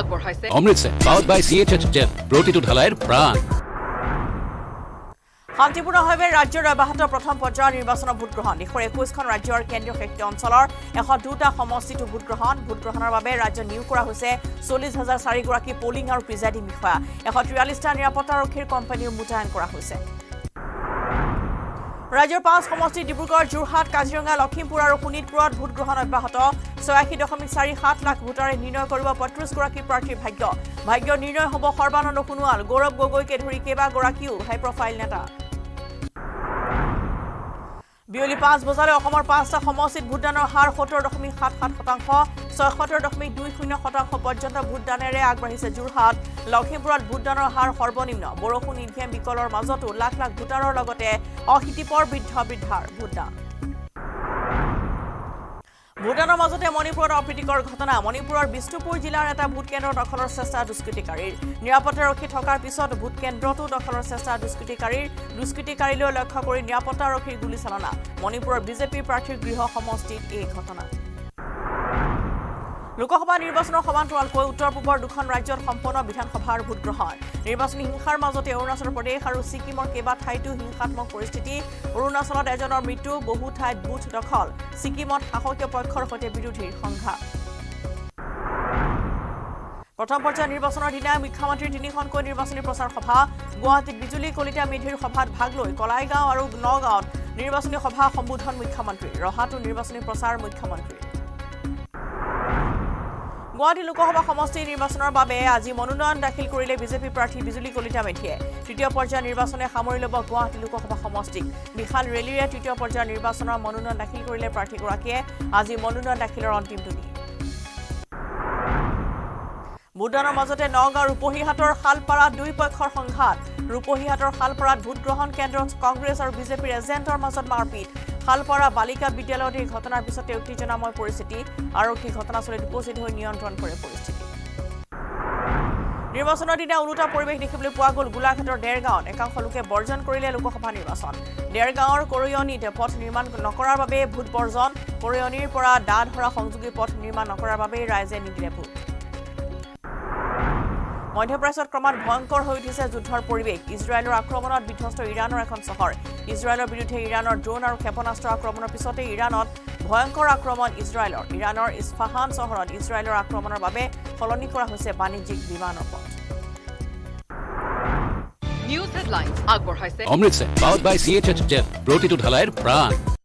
আগবঢ়াইছে Amritsar powered by C H H Z প্ৰতিটো ঢালাইৰ প্ৰাণ। শান্তিপূৰ্ণভাৱে ৰাজ্যৰ অব্যাহত প্ৰথম পৰ্যায়ৰ নিৰ্বাচনৰ ভোটগ্ৰহণ দেশৰ একৈশখন ৰাজ্য আৰু কেন্দ্ৰীয় শাসিত অঞ্চলৰ এশ দুটা সমষ্টিতো ভোটগ্ৰহণ ভোটগ্ৰহণৰ বাবে ৰাজ্যত নিয়োগ কৰা হৈছে চল্লিছ হাজাৰ চাৰিগৰাকী পলিং আৰু প্ৰিজাইডিং বিষয়া। এশ তিয়াল্লিছটা নিৰাপত্তাৰক্ষীৰ কোম্পানীও মোতায়েন কৰা হৈছে। ৰাজ্যৰ পাঁচ সমষ্টি ডিব্ৰুগড় যোৰহাট কাজিৰঙা লখিমপুৰ আৰু শোণিতপুৰত ভোটগ্ৰহণ অব্যাহত। ছয়াশী দশমিক চাৰি সাত লাখ ভোটাৰে নিৰ্ণয় কৰিব পঁয়ত্ৰিছগৰাকী প্ৰাৰ্থীৰ ভাগ্য। ভাগ্য নিৰ্ণয় হ'ব সৰ্বানন্দ সোণোৱাল। গৌৰৱ গগৈকে ধৰি কেইবাগৰাকীও হাই প্ৰফাইল নেতা। বিয়লি পাঁচ বজালৈ অসমৰ পাঁচটা সমষ্টিত ভোটদানৰ হাৰ সত্তৰ দশমিক সাত সাত শতাংশ ছয়সত্তৰ দশমিক দুই শূন্য শতাংশ পৰ্যন্ত ভোটদানেৰে আগবাঢ়িছে যোৰহাট। লখিমপুৰত ভোটদানৰ হাৰ সৰ্বনিম্ন বৰষুণ ই ভি এম বিকলৰ মাজতো লাখ লাখ ভোটাৰৰ লগতে অশীতিপৰ বৃদ্ধ বৃদ্ধাৰ ভোটদান। ভূটানৰ মাজতে মণিপুৰত অপ্ৰীতিকৰ ঘটনা। মণিপুৰৰ বিষ্ণুপুৰ জিলাৰ এটা ভোটকেন্দ্ৰ দখলৰ চেষ্টা দুষ্কৃতিকাৰীৰ। নিৰাপত্তাৰক্ষী থকাৰ পিছত ভোটকেন্দ্ৰটো দখলৰ চেষ্টা দুষ্কৃতিকাৰীৰ। দুষ্কৃতিকাৰীলৈ লক্ষ্য কৰি নিৰাপত্তাৰক্ষীৰ গুলীচালনা। মণিপুৰৰ বিজেপিৰ প্ৰাৰ্থীৰ গৃহ সমষ্টিত এই ঘটনা। লোকসভা নিৰ্বাচনৰ সমান্তৰালকৈ উত্তৰ পূবৰ দুখন ৰাজ্যত সম্পন্ন বিধানসভাৰ ভোটগ্ৰহণ। নিৰ্বাচনী হিংসাৰ মাজতে অৰুণাচল প্ৰদেশ আৰু ছিকিমৰ কেইবা ঠাইতো হিংসাত্মক পৰিস্থিতি। অৰুণাচলত এজনৰ মৃত্যু বহু ঠাইত বুথ দখল। ছিকিমত শাসকীয় পক্ষৰ সৈতে বিৰোধীৰ সংঘাত। প্ৰথম পৰ্যায়ৰ নিৰ্বাচনৰ দিনাই মুখ্যমন্ত্ৰীৰ তিনিখনকৈ নিৰ্বাচনী প্ৰচাৰ সভা। গুৱাহাটীত বিজুলী কলিতা মেধিৰ সভাত ভাগ লৈ কলাইগাঁও আৰু নগাঁৱত নিৰ্বাচনী সভা সম্বোধন মুখ্যমন্ত্ৰী। ৰহাটো নিৰ্বাচনী প্ৰচাৰ মুখ্যমন্ত্ৰীৰ গুৱাহাটী লোকসভা সমষ্টি নিৰ্বাচনৰ বাবে আজি মনোনয়ন দাখিল কৰিলে বিজেপি প্ৰাৰ্থী বিজুলী কলিতা মেধিয়ে। তৃতীয় পৰ্যায়ৰ নিৰ্বাচনে সামৰি ল'ব গুৱাহাটী লোকসভা সমষ্টিক। বিশাল ৰেলীৰে তৃতীয় পৰ্যায়ৰ নিৰ্বাচনৰ মনোনয়ন দাখিল কৰিলে প্ৰাৰ্থীগৰাকীয়ে আজি মনোনয়ন দাখিলৰ অন্তিম দিন ভোটদানৰ মাজতে নগাঁও ৰূপহীহাটৰ শালপাৰাত দুই পক্ষৰ সংঘাত। ৰূপহীহাটৰ শালপাৰাত ভোটগ্ৰহণ কেন্দ্ৰত কংগ্ৰেছ আৰু বিজেপিৰ এজেণ্টৰ মাজত মাৰপিট। শালপাৰা বালিকা বিদ্যালয়ত এই ঘটনাৰ পিছতে উত্তেজনাময় পৰিস্থিতি আৰক্ষী ঘটনাস্থলীত উপস্থিত হৈ নিয়ন্ত্ৰণ কৰে পৰিস্থিতি। নিৰ্বাচনৰ দিনা ওলোটা পৰিৱেশ দেখিবলৈ পোৱা গ'ল গোলাঘাটৰ ডেৰগাঁৱত একাংশ লোকে বৰ্জন কৰিলে লোকসভা নিৰ্বাচন। ডেৰগাঁৱৰ কৰয়নীত পথ নিৰ্মাণ নকৰাৰ বাবে ভোট বৰ্জন কৰয়নীৰ পৰা দা ধৰা সংযোগী পথ নিৰ্মাণ নকৰাৰ বাবেই ৰাইজে নিদিলে ভোট। মধ্যপ্ৰাচ্যত ক্ৰমাৎ ভয়ংকৰ হৈ উঠিছে যুদ্ধৰ পৰিৱেশ। ইজৰাইলৰ আক্ৰমণত বিধ্বস্ত ইৰাণৰ এখন চহৰ। ইজৰাইলৰ বিৰুদ্ধে ইৰাণৰ ড্ৰোন আৰু ক্ষেপণাস্ত্ৰ আক্ৰমণৰ পিছতে ইৰাণত ভয়ংকৰ আক্ৰমণ ইজৰাইলৰ। ইৰাণৰ ইছফাহান চহৰত ইজৰাইলৰ আক্ৰমণৰ বাবে সলনি কৰা হৈছে বাণিজ্যিক বিমানৰ পথ নিউজ হেডলাইন আগবঢ়াইছে। অমৃতসৰ বাই ঢালাইৰ প্ৰাণ।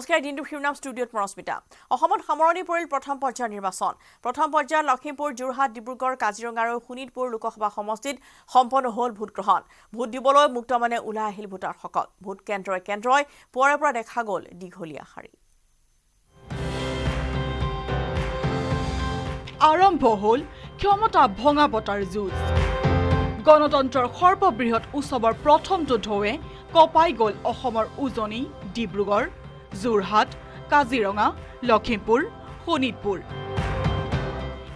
নমস্কাৰ দিনটো শিৰোনাম ষ্টুডিঅ'ত মৰস্মিতা অসমত সামৰণি পৰিল প্ৰথম পৰ্যায়ৰ নিৰ্বাচন। প্ৰথম পৰ্যায়ত লখিমপুৰ যোৰহাট ডিব্ৰুগড় কাজিৰঙা আৰু শোণিতপুৰ লোকসভা সমষ্টিত সম্পন্ন হ'ল ভোটগ্ৰহণ। ভোট দিবলৈ মুক্তমনে ওলাই আহিল ভোটাৰসকল। ভোট কেন্দ্ৰই কেন্দ্ৰই পুৱাৰে পৰা দেখা গ'ল দীঘলীয়া শাৰী। আৰম্ভ হ'ল ক্ষমতা ভঙা বতাৰ যুঁজ। গণতন্ত্ৰৰ সৰ্ববৃহৎ উৎসৱৰ প্ৰথমটো ঢৌৱে কঁপাই গ'ল অসমৰ উজনি ডিব্ৰুগড় যোৰহাট কাজিৰঙা লখিমপুৰ শোণিতপুৰ।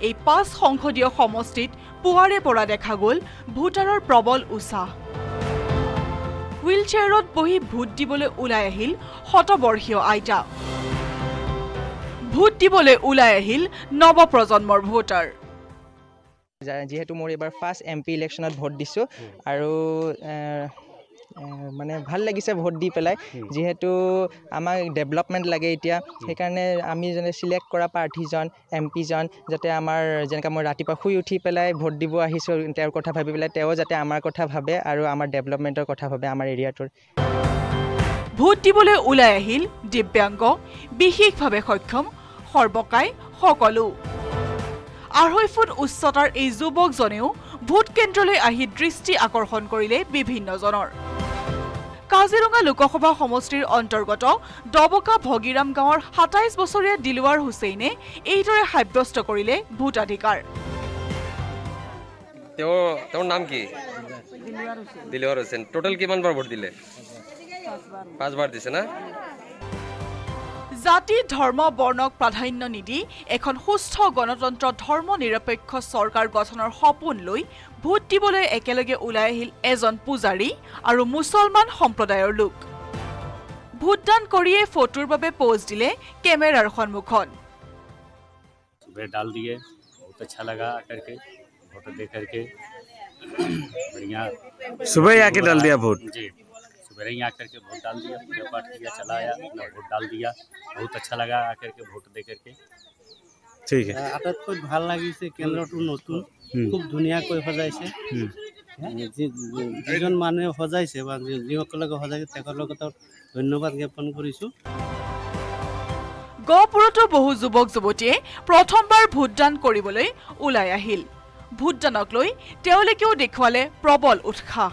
এই পাঁচ সংসদীয় সমষ্টিত পুৱাৰে পৰা দেখা গ'ল ভোটাৰৰ প্ৰবল উৎসাহ। হুইল চেয়াৰত বহি ভোট দিবলৈ ওলাই আহিল শতবৰ্ষীয় আইতা। ভোট দিবলৈ ওলাই আহিল নৱপ্ৰজন্মৰ ভোটাৰ। যিহেতু মোৰ এইবাৰ ফাৰ্ষ্ট এম পি ইলেকশ্যনত ভোট দিছোঁ আৰু মানে ভাল লাগিছে ভোট দি পেলাই। যিহেতু আমাক ডেভেলপমেণ্ট লাগে এতিয়া সেইকাৰণে আমি যেনে চিলেক্ট কৰা প্ৰাৰ্থীজন এম পিজন যাতে আমাৰ যেনেকৈ মই ৰাতিপুৱা শুই উঠি পেলাই ভোট দিব আহিছোঁ তেওঁৰ কথা ভাবি পেলাই তেওঁ যাতে আমাৰ কথা ভাবে আৰু আমাৰ ডেভেলপমেণ্টৰ কথা ভাবে আমাৰ এৰিয়াটোৰ। ভোট দিবলৈ ওলাই আহিল দিব্যাংগ বিশেষভাৱে সক্ষম সৰ্বকাই সকলো। আঢ়ৈ ফুট উচ্চতাৰ এই যুৱকজনেও ভোট কেন্দ্ৰলৈ আহি দৃষ্টি আকৰ্ষণ কৰিলে বিভিন্নজনৰ। কাজিৰঙা লোকসভা সমষ্টিৰ অন্তৰ্গত ডবকা ভগীৰাম গাঁৱৰ সাতাইছ বছৰীয়া দিলৱাৰ হুছেইনে এইদৰে সাব্যস্ত কৰিলে ভোটাধিকাৰ। তেওঁ তেওঁৰ নাম কি? দিলৱাৰ হুছেইন। টোটেল কিমান বাৰ ভোট দিলে? পাঁচবাৰ দিছে না? জাতি ধৰ্ম বৰ্ণক প্ৰাধান্য নিদি এখন সুস্থ গণতন্ত্ৰ ধৰ্ম নিৰপেক্ষ চৰকাৰ গঠনৰ সপোন লৈ ভোট দিবলৈ একেলগে ওলাই আহিল এজন পূজাৰী আৰু মুছলমান সম্প্ৰদায়ৰ লোক ভোটদান কৰিয়েই ফটোৰ বাবে প'জ দিলে কেমেৰাৰ সন্মুখত सुबह डाल दिए बहुत अच्छा लगा आकर के फोटो देख करके बढ़िया सुबह ही आके डाल दिया वोट जी सुबह ही आकर के वोट डाल दिया पूजा पाठ किया चला आया अपना वोट डाल दिया बहुत अच्छा लगा आकर के वोट दे करके ठीक है আটাইতকৈ ভাল লাগিছে কেন্দ্ৰটো নতুন। খুব ধুনীয়াকৈ সজাইছে। যিজন মানুহে সজাইছে বা যি- যিসকলকে সজাইছে তেখেতলোকক ধন্যবাদ জ্ঞাপন কৰিছোঁ। গহপুৰতো বহু যুৱক যুৱতীয়ে প্ৰথমবাৰ ভোটদান কৰিবলৈ ওলাই আহিল। ভোটদানক লৈ তেওঁলোকেও দেখুৱালে প্ৰবল উৎসাহ।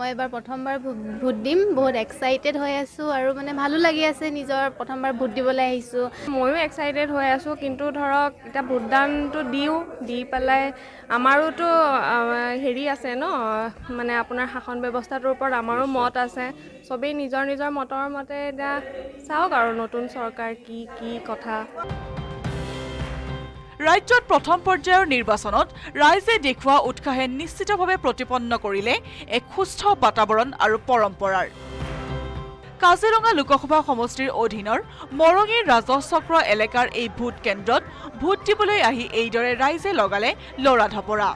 মই এবাৰ প্ৰথমবাৰ ভোট দিম বহুত এক্সাইটেড হৈ আছোঁ আৰু মানে ভালো লাগি আছে নিজৰ প্ৰথমবাৰ ভোট দিবলৈ আহিছোঁ। ময়ো এক্সাইটেড হৈ আছোঁ কিন্তু ধৰক এতিয়া ভোটদানটো দিওঁ দি পেলাই আমাৰোতো হেৰি আছে ন মানে আপোনাৰ শাসন ব্যৱস্থাটোৰ ওপৰত আমাৰো মত আছে। চবেই নিজৰ নিজৰ মতৰ মতে এতিয়া চাওক আৰু নতুন চৰকাৰ কি কি কথা। ৰাজ্যত প্ৰথম পৰ্যায়ৰ নিৰ্বাচনত ৰাইজে দেখুওৱা উৎসাহে নিশ্চিতভাৱে প্ৰতিপন্ন কৰিলে এক সুস্থ বাতাবৰণ আৰু পৰম্পৰাৰ। কাজিৰঙা লোকসভা সমষ্টিৰ অধীনৰ মৰঙীৰ ৰাজচক্ৰ এলেকাৰ এই ভোট কেন্দ্ৰত ভোট দিবলৈ আহি এইদৰে ৰাইজে লগালে লৰা ঢপৰা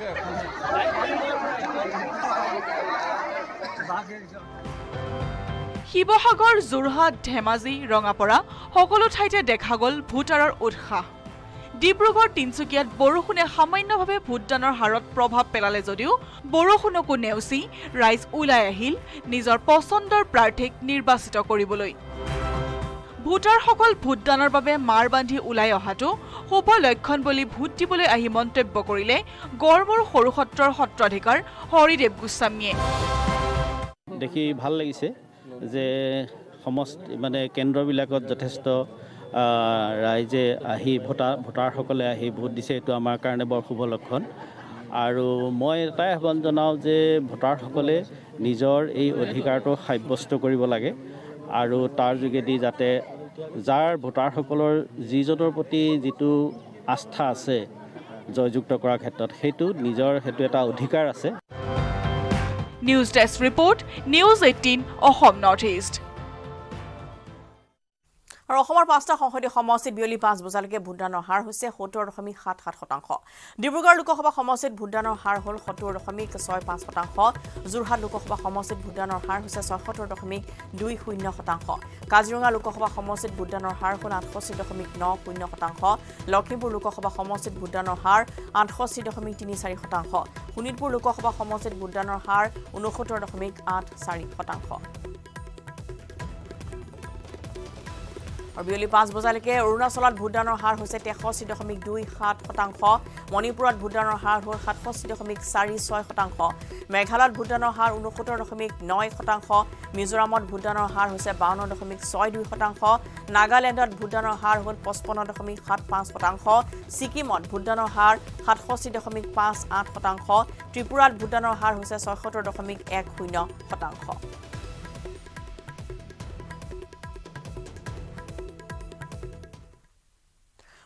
শিৱসাগৰ যোৰহাট ধেমাজি ৰঙাপৰা সকলো ঠাইতে দেখা গ'ল ভোটাৰৰ উৎসাহ। ডিব্ৰুগড় তিনিচুকীয়াত বৰষুণে সামান্যভাৱে ভোটদানৰ হাৰত প্ৰভাৱ পেলালে যদিও বৰষুণকো নেওচি ৰাইজ ওলাই আহিল নিজৰ পচন্দৰ প্ৰাৰ্থীক নিৰ্বাচিত কৰিবলৈ। ভোটাৰসকল ভোটদানৰ বাবে মাৰ বান্ধি ওলাই অহাটো শুভ লক্ষণ বুলি ভোট দিবলৈ আহি মন্তব্য কৰিলে গড়মূৰ সৰু সত্ৰৰ সত্ৰাধিকাৰ হৰিদেৱ গোস্বামীয়ে। দেখি ভাল লাগিছে যে সমষ্টি মানে কেন্দ্ৰবিলাকত যথেষ্ট ৰাইজে আহি ভোটাৰ ভোটাৰসকলে আহি ভোট দিছে এইটো আমাৰ কাৰণে বৰ শুভ লক্ষণ। আৰু মই এটাই আহ্বান জনাওঁ যে ভোটাৰসকলে নিজৰ এই অধিকাৰটো সাব্যস্ত কৰিব লাগে আৰু তাৰ যোগেদি যাতে যাৰ ভোটাৰসকলৰ যিজনৰ প্ৰতি যিটো আস্থা আছে জয়যুক্ত কৰাৰ ক্ষেত্ৰত সেইটো নিজৰ সেইটো এটা অধিকাৰ আছে। News desk report news eighteen Assam north east আৰু অসমৰ পাঁচটা সংসদীয় সমষ্টিত বিয়লি পাঁচ বজালৈকে ভোটদানৰ হাৰ হৈছে সত্তৰ দশমিক সাত সাত শতাংশ। ডিব্ৰুগড় লোকসভা সমষ্টিত ভোটদানৰ হাৰ হ'ল সত্তৰ দশমিক ছয় পাঁচ শতাংশ। যোৰহাট লোকসভা সমষ্টিত ভোটদানৰ হাৰ হৈছে ছয়সত্তৰ দশমিক দুই শূন্য শতাংশ। কাজিৰঙা লোকসভা সমষ্টিত ভোটদানৰ হাৰ হ'ল আঠষষ্ঠি দশমিক ন শূন্য শতাংশ। লখিমপুৰ লোকসভা সমষ্টিত ভোটদানৰ হাৰ আঠষষ্ঠি দশমিক তিনি চাৰি শতাংশ। শোণিতপুৰ লোকসভা সমষ্টিত ভোটদানৰ হাৰ ঊনসত্তৰ দশমিক আঠ চাৰি শতাংশ। আৰু বিয়লি পাঁচ বজালৈকে অৰুণাচলত ভোটদানৰ হাৰ হৈছে তেষষ্ঠি দশমিক দুই সাত শতাংশ মণিপুৰত ভোটদানৰ হাৰ হ'ল সাতষষ্ঠি দশমিক চাৰি ছয় শতাংশ মেঘালয়ত ভোটদানৰ হাৰ ঊনসত্তৰ দশমিক ন শতাংশ মিজোৰামত ভোটদানৰ হাৰ হৈছে বাৱন্ন দশমিক ছয় দুই শতাংশ নাগালেণ্ডত ভোটদানৰ হাৰ হ'ল পঁচপন্ন দশমিক সাত পাঁচ শতাংশ ছিকিমত ভোটদানৰ হাৰ সাতষষ্ঠি দশমিক পাঁচ আঠ শতাংশ ত্ৰিপুৰাত ভোটদানৰ হাৰ হৈছে ছয়সত্তৰ দশমিক এক শূন্য শতাংশ।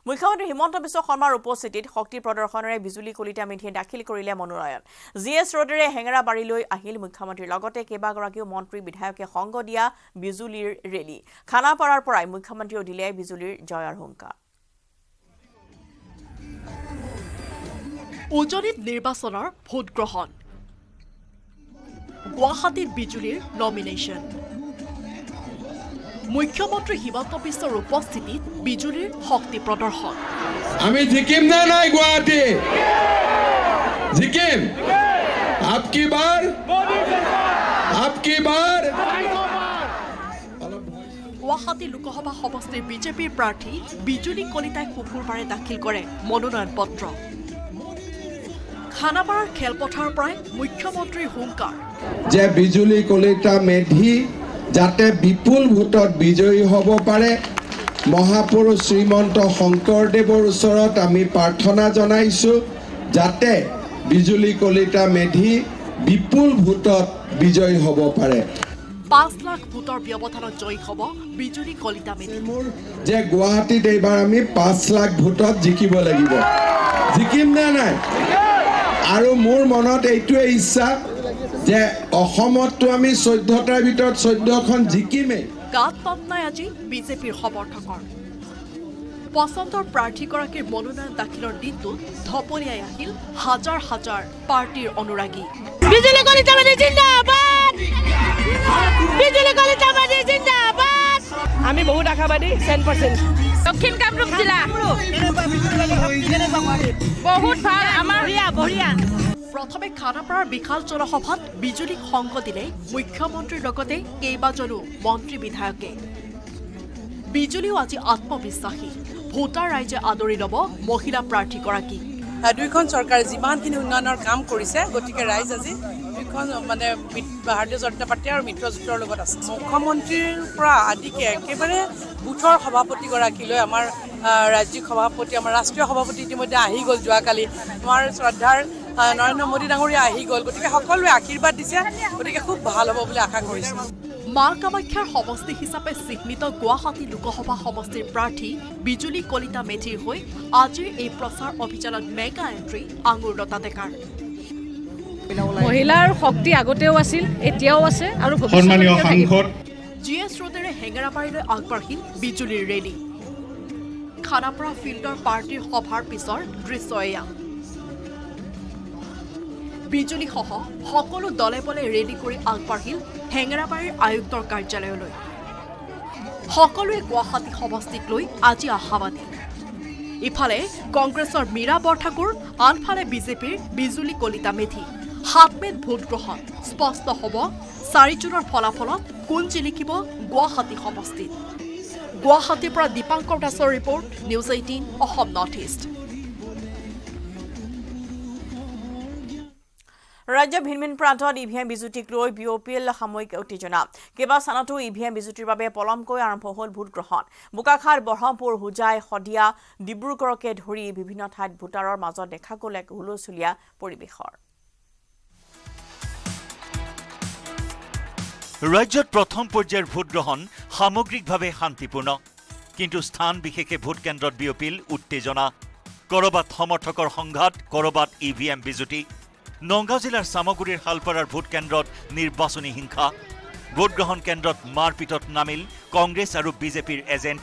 মুখ্যমন্ত্ৰী হিমন্ত বিশ্ব শৰ্মাৰ উপস্থিতিত শক্তি প্ৰদৰ্শনেৰে বিজুলী কলিতা মেধিয়ে দাখিল কৰিলে মনোনয়ন। জি এছ ৰোডেৰে হেঙেৰাবাৰীলৈ আহিল মুখ্যমন্ত্ৰীৰ। লগতে কেইবাগৰাকীও মন্ত্ৰী বিধায়কে সংগ দিয়া বিজুলীৰ ৰেলী। খানাপাৰাৰ পৰাই মুখ্যমন্ত্ৰীয়ে উলিয়াই বিজুলীৰ জয়ৰ হুংকাৰ। উজনিত নিৰ্বাচনৰ ভোটগ্ৰহণ। গুৱাহাটীত বিজুলীৰ নমিনেশ্যন। মুখ্যমন্ত্ৰী হিমন্ত বিশ্বৰ উপস্থিতিত বিজুলীৰ শক্তি প্ৰদৰ্শন। আমি জিকিম নে নাই গুৱাহাটী? জিকিম? আপকি বাৰ আপকি বাৰ গুৱাহাটী লোকসভা সমষ্টিৰ বিজেপিৰ প্ৰাৰ্থী বিজুলী কলিতাই শুকুৰবাৰে দাখিল কৰে মনোনয়ন পত্ৰ। খানাপাৰাৰ খেলপথাৰৰ পৰাই মুখ্যমন্ত্ৰীৰ হুংকাৰ। যে বিজুলী কলিতা মেধি যাতে বিপুল ভোটত বিজয়ী হ'ব পাৰে। মহাপুৰুষ শ্ৰীমন্ত শংকৰদেৱৰ ওচৰত আমি প্ৰাৰ্থনা জনাইছোঁ যাতে বিজুলী কলিতা মেধি বিপুল ভোটত বিজয়ী হ'ব পাৰে। পাঁচ লাখ ভোটৰ ব্যৱধানত জয়ী হ'ব বিজুলী কলিতা মেধি। যে গুৱাহাটীত এইবাৰ আমি পাঁচ লাখ ভোটত জিকিব লাগিব। জিকিম নে নাই? আৰু মোৰ মনত এইটোৱে ইচ্ছা যে অসমততো আমি চৈধ্যটাৰ ভিতৰত চৈধ্যখন জিকিমেই। গাত পাত নাই আজি বিজেপিৰ সমৰ্থকৰ। পচন্দৰ প্ৰাৰ্থীগৰাকীৰ মনোনয়ন দাখিলৰ দিনটোত ধপলিয়াই আহিল হাজাৰ হাজাৰ পাৰ্টীৰ অনুৰাগী। আমি বহুত আশাবাদী টেন পাৰ্চেণ্ট দক্ষিণ কামৰূপ জিলা। বহুত ভাল আমাৰ বঢ়িয়া বঢ়িয়া। প্ৰথমে খানাপাৰাৰ বিশাল জনসভাত বিজুলীক সংগ দিলে মুখ্যমন্ত্ৰীৰ লগতে কেইবাজনো মন্ত্ৰী বিধায়কে। বিজুলীও আজি আত্মবিশ্বাসী। ভোটাৰ ৰাইজে আদৰি ল'ব মহিলা প্ৰাৰ্থীগৰাকীক দুয়োখন চৰকাৰে যিমানখিনি উন্নয়নৰ কাম কৰিছে গতিকে ৰাইজ আজি দুয়োখন মানে ভাৰতীয় জনতা পাৰ্টী আৰু মিত্ৰজোঁটৰ লগত আছে। মুখ্যমন্ত্ৰীৰ পৰা আদিকে একেবাৰে বুথৰ সভাপতিগৰাকীলৈ আমাৰ ৰাজ্যিক সভাপতি আমাৰ ৰাষ্ট্ৰীয় সভাপতি ইতিমধ্যে আহি গ'ল যোৱাকালি। আমাৰ শ্ৰদ্ধাৰ নৰেন্দ্ৰ মোদী ডাঙৰীয়া আহি গ'ল। গতিকে সকলোৱে আশীৰ্বাদ দিছে। গতিকে খুব ভাল হ'ব বুলি আশা কৰিছোঁ। মা কামাখ্যাৰ সমষ্টি হিচাপে চিহ্নিত গুৱাহাটী লোকসভা সমষ্টিৰ প্ৰাৰ্থী বিজুলী কলিতা মেধিৰ হৈ আজিৰ এই প্ৰচাৰ অভিযানত মেগা এণ্ট্ৰি আঙুৰলতা ডেকাৰ। মহিলাৰ শক্তি আগতেও আছিল এতিয়াও আছে আৰু জি এছ ৰোডেৰে হেঙেৰাবাৰীলৈ আগবাঢ়িল বিজুলীৰ ৰেলী। খানাপাৰা ফিল্ডৰ পাৰ্টীৰ সভাৰ পিছৰ দৃশ্য এয়া। বিজুলীসহ সকলো দলে বলে ৰেলী কৰি আগবাঢ়িল হেঙেৰাবাৰীৰ আয়ুক্তৰ কাৰ্যালয়লৈ। সকলোৱে গুৱাহাটী সমষ্টিক লৈ আজি আশাবাদী। ইফালে কংগ্ৰেছৰ মীৰা বৰঠাকুৰ আনফালে বিজেপিৰ বিজুলী কলিতা মেধি। সাত মেত ভোটগ্ৰহণ স্পষ্ট হ'ব চাৰি জুনৰ ফলাফলত কোন জিলিকিব গুৱাহাটী সমষ্টিত। গুৱাহাটীৰ পৰা দীপাংকৰ দাসৰ report news eighteen Assam north east. ৰাজ্যৰ ভিন ভিন প্ৰান্তত ই ভি এম বিজুতিক লৈ বি পি এল সাময়িক উত্তেজনা। কেইবা স্থানতো ই ভি এম বিজুতিৰ বাবে পলমকৈ আৰম্ভ হ'ল ভোটগ্ৰহণ। বোকাখাত বৰহমপুৰ হোজাই শদিয়া ডিব্ৰুগড়কে ধৰি বিভিন্ন ঠাইত ভোটাৰৰ মাজত দেখা গ'ল এক হুলস্থুলীয়া পৰিৱেশৰ। ৰাজ্যত প্ৰথম পৰ্যায়ৰ ভোটগ্ৰহণ সামগ্ৰিকভাৱে শান্তিপূৰ্ণ। কিন্তু স্থান বিশেষে ভোটকেন্দ্ৰত বিয়পিল উত্তেজনা। কৰবাত সমৰ্থকৰ সংঘাত কৰবাত ই ভি এম বিজুতি। নগাঁও জিলাৰ চামগুৰিৰ শালপাৰাৰ ভোটকেন্দ্ৰত নিৰ্বাচনী হিংসা। ভোটগ্ৰহণ কেন্দ্ৰত মাৰপিটত নামিল কংগ্ৰেছ আৰু বিজেপিৰ এজেণ্ট।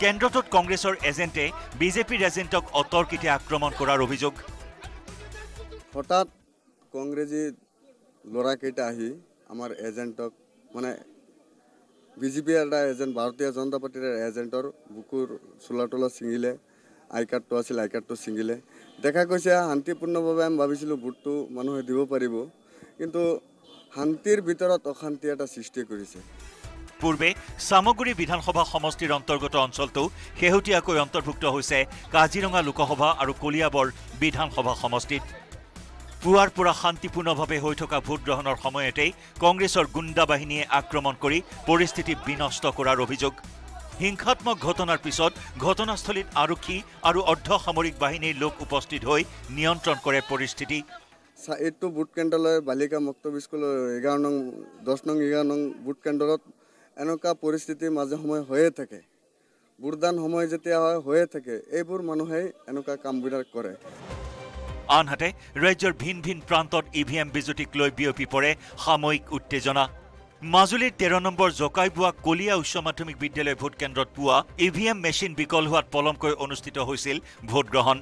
কেন্দ্ৰটোত কংগ্ৰেছৰ এজেণ্টে বিজেপিৰ এজেণ্টক অতৰ্কিতে আক্ৰমণ কৰাৰ অভিযোগ। হঠাৎ কংগ্ৰেছী ল'ৰাকেইটা আহি আমাৰ এজেণ্টক মানে বিজেপিৰ এটা এজেণ্ট ভাৰতীয় জনতা পাৰ্টীৰ এজেণ্টৰ বুকুৰ চোলা তোলা ছিঙিলে আই কাৰ্ডটো আছিল আই কাৰ্ডটো ছিঙিলে। দেখা গৈছে শান্তিপূৰ্ণভাৱে আমি ভাবিছিলোঁ ভোটটো মানুহে দিব পাৰিব। কিন্তু শান্তিৰ ভিতৰত অশান্তি এটা সৃষ্টি কৰিছে। পূৰ্বে চামগুৰি বিধানসভা সমষ্টিৰ অন্তৰ্গত অঞ্চলটো শেহতীয়াকৈ অন্তৰ্ভুক্ত হৈছে কাজিৰঙা লোকসভা আৰু কলিয়াবৰ বিধানসভা সমষ্টিত। পুৱাৰ পৰা শান্তিপূৰ্ণভাৱে হৈ থকা ভোটগ্ৰহণৰ সময়তেই কংগ্ৰেছৰ গুণ্ডা বাহিনীয়ে আক্ৰমণ কৰি পৰিস্থিতি বিনষ্ট কৰাৰ অভিযোগ। হিংসাত্মক ঘটনাৰ পিছত ঘটনাস্থলীত আৰক্ষী আৰু অৰ্ধসামৰিক বাহিনীৰ লোক উপস্থিত হৈ নিয়ন্ত্ৰণ কৰে পৰিস্থিতি। এইটো ভোট কেন্দ্ৰলৈ বালিকা মুক্ত স্কুলৰ এঘাৰ নং দহ নং এঘাৰ নং ভোট কেন্দ্ৰত এনেকুৱা পৰিস্থিতি মাজে সময়ে হৈয়ে থাকে। ভোটদান সময় যেতিয়া হয় হৈয়ে থাকে। এইবোৰ মানুহেই এনেকুৱা কামবিলাক কৰে। আনহাতে ৰাজ্যৰ ভিন ভিন প্ৰান্তত ই ভি এম বিজুতিক লৈ বিয়পি পৰে সাময়িক উত্তেজনা। মাজুলীৰ তেৰ নম্বৰ জকাইবোৱা কলীয়া উচ্চ মাধ্যমিক বিদ্যালয় ভোটকেন্দ্ৰত পুৱা ই ভি এম মেচিন বিকল হোৱাত পলমকৈ অনুষ্ঠিত হৈছিল ভোটগ্ৰহণ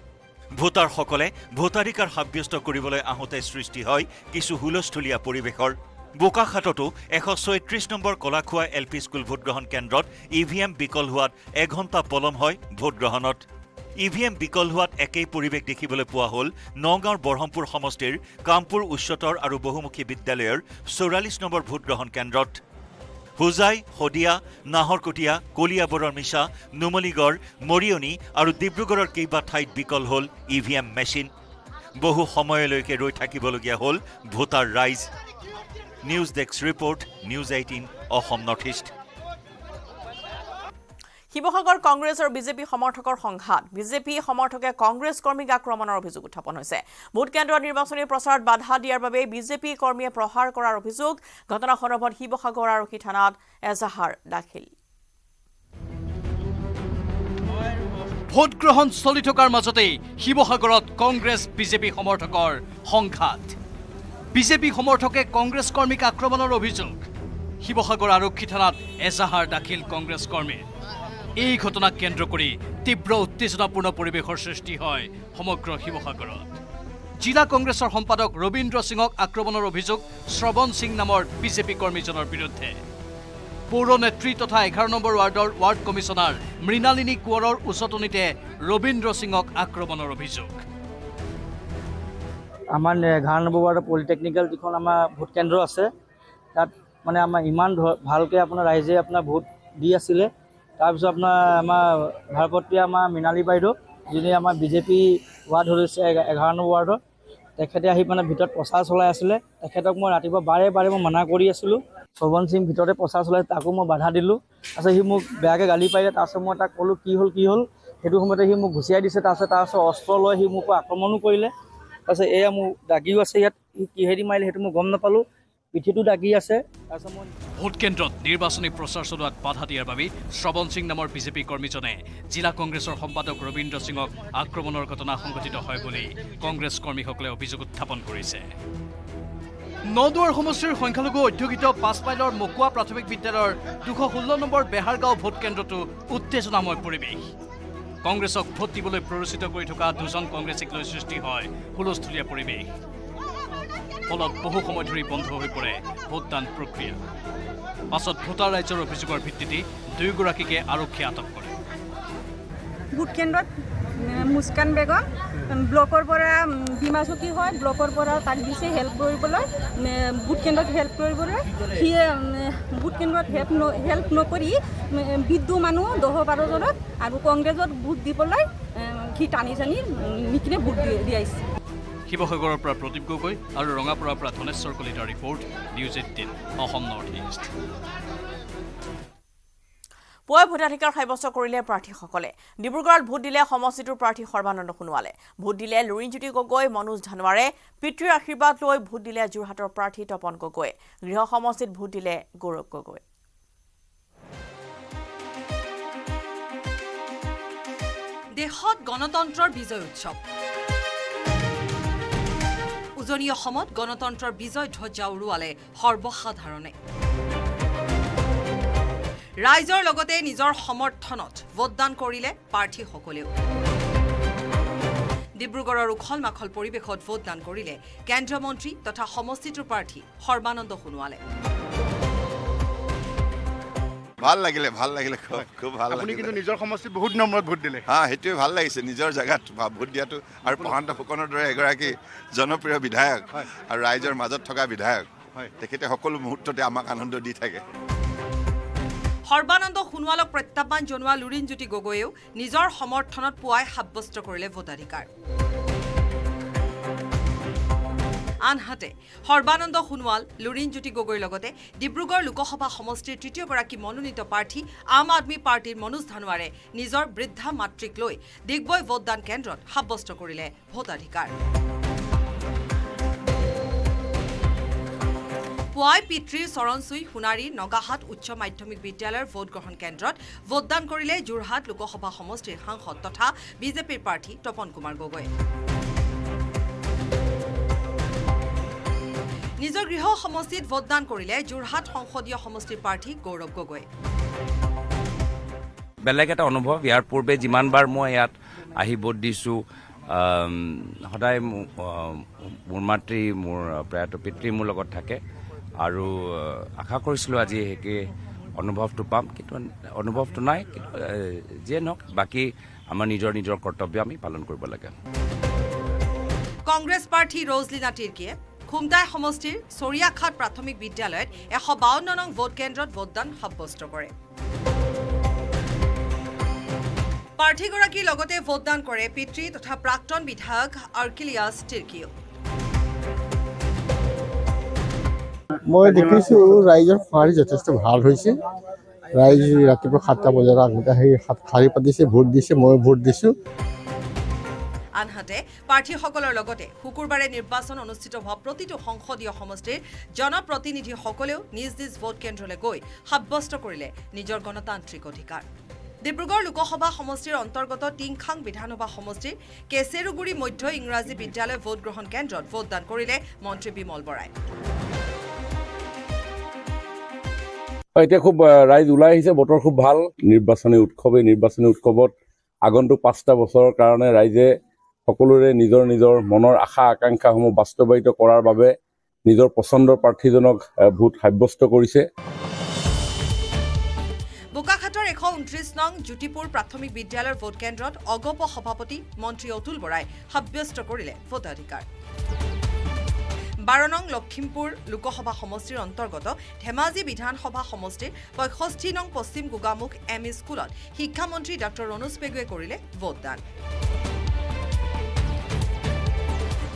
ভোটাৰসকলে ভোটাধিকাৰ সাব্যস্ত কৰিবলৈ আহোঁতে সৃষ্টি হয় কিছু হুলস্থুলীয়া পৰিৱেশৰ। বোকাখাততো এশ ছয়ত্ৰিশ নম্বৰ কলাখোৱা এল পি স্কুল ভোটগ্ৰহণ কেন্দ্ৰত ই ভি এম বিকল হোৱাত এঘণ্টা পলম হয় ভোটগ্ৰহণত ই ভি এম বিকল হোৱাত একেই পৰিৱেশ দেখিবলৈ পোৱা হ'ল নগাঁৱৰ বৰহমপুৰ সমষ্টিৰ কামপুৰ উচ্চতৰ আৰু বহুমুখী বিদ্যালয়ৰ চৌৰাল্লিছ নম্বৰ ভোটগ্ৰহণ কেন্দ্ৰত। হোজাই শদিয়া নাহৰকটীয়া কলিয়াবৰৰ মিছা নুমলীগড় মৰিয়নি আৰু ডিব্ৰুগড়ৰ কেইবা ঠাইত বিকল হ'ল ই ভি এম মেচিন। বহু সময়লৈকে ৰৈ থাকিবলগীয়া হ'ল ভোটাৰ ৰাইজ। News desk report news eighteen Assam north east. Sivasagar Congress আৰু বিজেপি সমৰ্থকৰ সংঘাত। বিজেপি সমৰ্থকে কংগ্ৰেছ কৰ্মীক আক্ৰমণৰ অভিযোগ উত্থাপন হৈছে। ভোটকেন্দ্ৰত নিৰ্বাচনী প্ৰচাৰত বাধা দিয়াৰ বাবে বিজেপি কৰ্মীয়ে প্ৰহাৰ কৰাৰ অভিযোগ। ঘটনা সন্দৰ্ভত শিৱসাগৰ আৰক্ষী থানাত এজাহাৰ দাখিল। ভোটগ্ৰহণ চলি থকাৰ মাজতেই শিৱসাগৰত কংগ্ৰেছ বিজেপি সমৰ্থকৰ সংঘাত। বিজেপি সমৰ্থকে কংগ্ৰেছ কৰ্মীক আক্ৰমণৰ অভিযোগ। শিৱসাগৰ আৰক্ষী থানাত এজাহাৰ দাখিল কংগ্ৰেছ কৰ্মীৰ। এই ঘটনাক কেন্দ্ৰ কৰি তীব্ৰ উত্তেজনাপূৰ্ণ পৰিৱেশৰ সৃষ্টি হয় সমগ্ৰ শিৱসাগৰত। জিলা কংগ্ৰেছৰ সম্পাদক ৰবীন্দ্ৰ সিঙক আক্ৰমণৰ অভিযোগ শ্ৰৱণ সিং নামৰ বিজেপি কৰ্মীজনৰ বিৰুদ্ধে। পৌৰ নেত্ৰী তথা এঘাৰ নম্বৰ ৱাৰ্ডৰ ৱাৰ্ড কমিছনাৰ মৃণালিনী কোঁৱৰৰ উচতনিতে ৰবীন্দ্ৰ সিঙক আক্ৰমণৰ অভিযোগ। আমাৰ এঘাৰ নম্বৰ ৱাৰ্ডৰ পলিটেকনিকেল যিখন আমাৰ ভোট কেন্দ্ৰ আছে তাত মানে আমাৰ ইমান ভালকৈ আপোনাৰ ৰাইজে আপোনাৰ ভোট দি আছিলে। তাৰপিছত আপোনাৰ আমাৰ ভাৰপত্ৰীয়া আমাৰ মৃণালী বাইদেউ যোনে আমাৰ বিজেপি ৱাৰ্ড সদস্য এঘা- এঘাৰ নম্বৰ ৱাৰ্ডৰ তেখেতে আহি মানে ভিতৰত প্ৰচাৰ চলাই আছিলে। তেখেতক মই ৰাতিপুৱা বাৰে বাৰে মই মানা কৰি আছিলোঁ। শ্ৰৱণ সিং ভিতৰতে প্ৰচাৰ চলাই তাকো মই বাধা দিলোঁ। তাৰপিছত সি মোক বেয়াকৈ গালি পাৰিলে। তাৰপিছত মই তাক ক'লোঁ কি হ'ল কি হ'ল? সেইটো সময়তে সি মোক গুচিয়াই দিছে। তাৰপিছত তাৰপিছত অস্ত্ৰ লৈ সি মোক আক্ৰমণো কৰিলে। তাৰপিছত এয়া মোৰ দাগীও আছে ইয়াত। সি কিহেদি মাৰিলে সেইটো মই গম নাপালোঁ। পিঠিটো দাগি আছে। তাৰপিছত মই ভোটকেন্দ্ৰত নিৰ্বাচনী প্ৰচাৰ চলোৱাত বাধা দিয়াৰ বাবে শ্ৰৱণ সিং নামৰ বিজেপি কৰ্মীজনে জিলা কংগ্ৰেছৰ সম্পাদক ৰবীন্দ্ৰ সিঙক আক্ৰমণৰ ঘটনা সংঘটিত হয় বুলি কংগ্ৰেছ কৰ্মীসকলে অভিযোগ উত্থাপন কৰিছে। নদুৱাৰ সমষ্টিৰ সংখ্যালঘু অধ্যুষিত পাঁচ মাইলৰ মকুৱা প্ৰাথমিক বিদ্যালয়ৰ দুশ ষোল্ল নম্বৰ বেহাৰগাঁও ভোটকেন্দ্ৰতো উত্তেজনাময় পৰিৱেশ। কংগ্ৰেছক ভোট দিবলৈ প্ৰৰোচিত কৰি থকা দুজন কংগ্ৰেছীক লৈ সৃষ্টি হয় হুলস্থুলীয়া পৰিৱেশ। ফলত বহু সময় ধৰি বন্ধ হৈ পৰে ভোটদান প্ৰক্ৰিয়া। পাছত ভোটাৰ ৰাইজৰ অভিযোগৰ ভিত্তিতে দুয়োগৰাকীকে আৰক্ষীয়ে আটক কৰে। ভোট কেন্দ্ৰত মুস্কান বেগম ব্লকৰ পৰা ভীমা চকী হয় ব্লকৰ পৰা তাক দিছে হেল্প কৰিবলৈ ভোট কেন্দ্ৰত হেল্প কৰিবলৈ। সি উম, ভোট কেন্দ্ৰত হেল্প ন হেল্প নকৰি বৃদ্ধ মানুহ দহ বাৰজনক আৰু কংগ্ৰেছত ভোট দিবলৈ সি টানি টানি নিকিনে ভোট দিয়াইছে। শিৱসাগৰৰ পৰা প্ৰদীপ গগৈ আৰু ৰঙাপাৰাৰ পৰা ধনেশ্বৰ কলিতাৰ report news eighteen Assam north east. পুৱাই ভোটাধিকাৰ সাব্যস্ত কৰিলে প্ৰাৰ্থীসকলে। ডিব্ৰুগড়ত ভোট দিলে সমষ্টিটোৰ প্ৰাৰ্থী সৰ্বানন্দ সোণোৱালে। ভোট দিলে লুৰিণজ্যোতি গগৈ মনোজ ধানোৱাৰে। পিতৃৰ আশীৰ্বাদ লৈ ভোট দিলে যোৰহাটৰ প্ৰাৰ্থী তপন গগৈ। গৃহ সমষ্টিত ভোট দিলে গৌৰৱ গগৈ। দেশত গণতন্ত্ৰৰ বিজয় উৎসৱ। উজনি অসমত গণতন্ত্ৰৰ বিজয় ধ্বজা উৰুৱালে সৰ্বসাধাৰণে। ৰাইজৰ লগতে নিজৰ সমৰ্থনত ভোটদান কৰিলে প্ৰাৰ্থীসকলেও। ডিব্ৰুগড়ৰ উখল মাখল পৰিৱেশত ভোটদান কৰিলে কেন্দ্ৰীয় মন্ত্ৰী তথা সমষ্টিটোৰ প্ৰাৰ্থী সৰ্বানন্দ সোণোৱালে। ভাল লাগিলে ভাল লাগিলে খুব খুব ভাল আপুনি লাগিলে। কিন্তু নিজৰ সমষ্টিত বহুত নম্বৰত ভোট দিলে। হা সেইটোৱে ভাল লাগিছে নিজৰ জেগাত ভোট দিয়াটো। আৰু প্ৰশান্ত ফুকনৰ দৰে এগৰাকী জনপ্ৰিয় বিধায়ক আৰু ৰাইজৰ মাজত থকা বিধায়ক তেখেতে সকলো মুহূৰ্ততে আমাক আনন্দ দি থাকে। সৰ্বানন্দ সোণোৱালক প্ৰত্যাহ্বান জনোৱা লুৰিণজ্যোতি গগৈয়েও নিজৰ সমৰ্থনত পুৱাই সাব্যস্ত কৰিলে ভোটাধিকাৰ। আনহাতে সৰ্বানন্দ সোণোৱাল লুৰিণজ্যোতি গগৈৰ লগতে ডিব্ৰুগড় লোকসভা সমষ্টিৰ তৃতীয়গৰাকী মনোনীত প্ৰাৰ্থী আম আদমী পাৰ্টীৰ মনোজ ধানোৱাৰে নিজৰ বৃদ্ধা মাতৃক লৈ ডিগবৈ ভোটদান কেন্দ্ৰত সাব্যস্ত কৰিলে ভোটাধিকাৰ। পুৱাই পিতৃৰ চৰণ চুই সোণাৰী নগাহাট উচ্চ মাধ্যমিক বিদ্যালয়ৰ ভোটগ্ৰহণ কেন্দ্ৰত ভোটদান কৰিলে যোৰহাট লোকসভা সমষ্টিৰ সাংসদ তথা বিজেপিৰ প্ৰাৰ্থী তপন কুমাৰ গগৈ। নিজৰ গৃহ সমষ্টিত ভোটদান কৰিলে যোৰহাট সংসদীয় সমষ্টিৰ প্ৰাৰ্থী গৌৰৱ গগৈ। বেলেগ এটা অনুভৱ ইয়াৰ পূৰ্বে যিমানবাৰ মই ইয়াত আহি ভোট দিছোঁ সদায় মোৰ মাতৃ মোৰ প্ৰয়াত পিতৃ মোৰ লগত থাকে আৰু আশা কৰিছিলোঁ আজি একে অনুভৱটো পাম কিন্তু অনুভৱটো নাই কিন্তু যিয়ে নহওক বাকী আমাৰ নিজৰ নিজৰ কৰ্তব্য আমি পালন কৰিব লাগে। কংগ্ৰেছ প্ৰাৰ্থী ৰজলীনা তিৰ্কীয়ে খুমটাই সমষ্টিৰ চৰিয়াখাট প্ৰাথমিক বিদ্যালয়ত এশ বাৱন্ন নং ভোট কেন্দ্ৰত ভোটদান সাব্যস্ত কৰে। প্ৰাৰ্থীগৰাকীৰ লগতে ভোটদান কৰে পিতৃ তথা প্ৰাক্তন বিধায়ক আৰ্কিলিয়াছ তিৰ্কীয়েও মই দেখিছোঁ ৰাইজৰ সঁহাৰি যথেষ্ট ভাল হৈছে। ৰাইজ ৰাতিপুৱা সাতটা বজাৰ আগতে সাত- শাৰী পাতিছে ভোট দিছে মই ভোট দিছোঁ। আনহাতে প্ৰাৰ্থীসকলৰ লগতে শুকুৰবাৰে নিৰ্বাচন অনুষ্ঠিত হোৱা প্ৰতিটো সংসদীয় সমষ্টিৰ জনপ্ৰতিনিধিসকলেও নিজ নিজ ভোট কেন্দ্ৰলৈ গৈ সাব্যস্ত কৰিলে নিজৰ গণতান্ত্ৰিক অধিকাৰ। ডিব্ৰুগড় লোকসভা সমষ্টিৰ অন্তৰ্গত টিংখাং বিধানসভা সমষ্টিৰ কেচেৰুগুৰি মধ্য ইংৰাজী বিদ্যালয় ভোটগ্ৰহণ কেন্দ্ৰত ভোটদান কৰিলে মন্ত্ৰী বিমল বৰাই। এতিয়া খুব ৰাইজ ওলাই আহিছে বতৰ খুব ভাল। নিৰ্বাচনী উৎসৱ এই নিৰ্বাচনী উৎসৱত আগন্তুক পাঁচটা বছৰৰ কাৰণে ৰাইজে সকলোৰে নিজৰ নিজৰ মনৰ আশা আকাংক্ষাসমূহ বাস্তৱায়িত কৰাৰ বাবে নিজৰ পচন্দৰ প্ৰাৰ্থীজনক ভোট সাব্যস্ত কৰিছে। বোকাখাটৰ এশ ঊনত্ৰিছ নং জ্যোতিপুৰ প্ৰাথমিক বিদ্যালয়ৰ ভোট কেন্দ্ৰত অগপ সভাপতি মন্ত্ৰী অতুল বৰাই সাব্যস্ত কৰিলে ভোটাধিকাৰ। বাৰ নং লখিমপুৰ লোকসভা সমষ্টিৰ অন্তৰ্গত ধেমাজি বিধানসভা সমষ্টিৰ পঁয়ষষ্ঠি নং পশ্চিম গোগামুখ এম ই স্কুলত শিক্ষামন্ত্ৰী ডাঃ ৰণোজ পেগুৱে কৰিলে ভোটদান।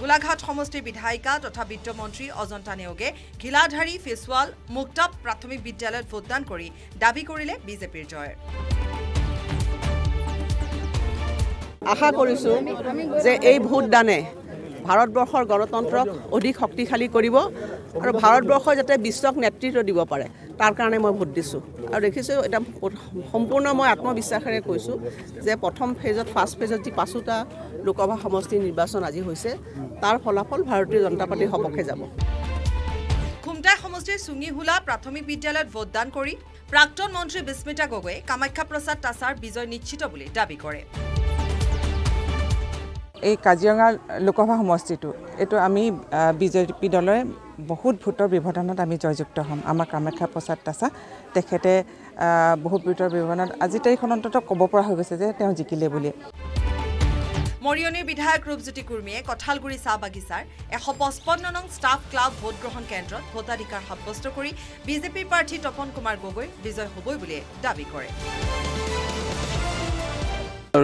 গোলাঘাট সমষ্টিৰ বিধায়িকা তথা বিত্তমন্ত্ৰী অজন্তা নেওগে ঘিলাধাৰী ফেচৱাল মুক্তাব প্ৰাথমিক বিদ্যালয়ত ভোটদান কৰি দাবী কৰিলে বিজেপিৰ জয়। আশা কৰিছোঁ যে এই ভোটদানে ভাৰতবৰ্ষৰ গণতন্ত্ৰক অধিক শক্তিশালী কৰিব আৰু ভাৰতবৰ্ষই যাতে বিশ্বক নেতৃত্ব দিব পাৰে। তাৰ কাৰণে মই ভোট দিছোঁ। আৰু দেখিছোঁ এটা সম্পূৰ্ণ মই আত্মবিশ্বাসেৰে কৈছোঁ যে প্ৰথম ফেজত ফাৰ্ষ্ট ফেজত যি পাঁচোটা লোকসভা সমষ্টিৰ নিৰ্বাচন আজি হৈছে তাৰ ফলাফল ভাৰতীয় জনতা পাৰ্টীৰ সপক্ষে যাব। খুমটাই সমষ্টিৰ চুঙিহোলা প্ৰাথমিক বিদ্যালয়ত ভোটদান কৰি প্ৰাক্তন মন্ত্ৰী বিস্মিতা গগৈয়ে কামাখ্যা প্ৰসাদ তাছাৰ বিজয় নিশ্চিত বুলি দাবী কৰে। এই কাজিৰঙা লোকসভা সমষ্টিটো এইটো আমি বিজেপি দলে বহুত ভোটৰ ব্যৱধানত আমি জয়যুক্ত হ'ম। আমাৰ কামাখ্যা প্ৰসাদ তাছা তেখেতে বহুত ভোটৰ ব্যৱধানত আজি তাৰিখত অন্ততঃ ক'ব পৰা হৈ গৈছে যে তেওঁ জিকিলে বুলি। মৰিয়নিৰ বিধায়ক ৰূপজ্যোতি কুৰ্মীয়ে কঁঠালগুৰি চাহ বাগিচাৰ এশ পঁচপন্ন নং ষ্টাফ ক্লাব ভোটগ্ৰহণ কেন্দ্ৰত ভোটাধিকাৰ সাব্যস্ত কৰি বিজেপিৰ প্ৰাৰ্থী তপন কুমাৰ গগৈৰ বিজয় হ'বই বুলি দাবী কৰে।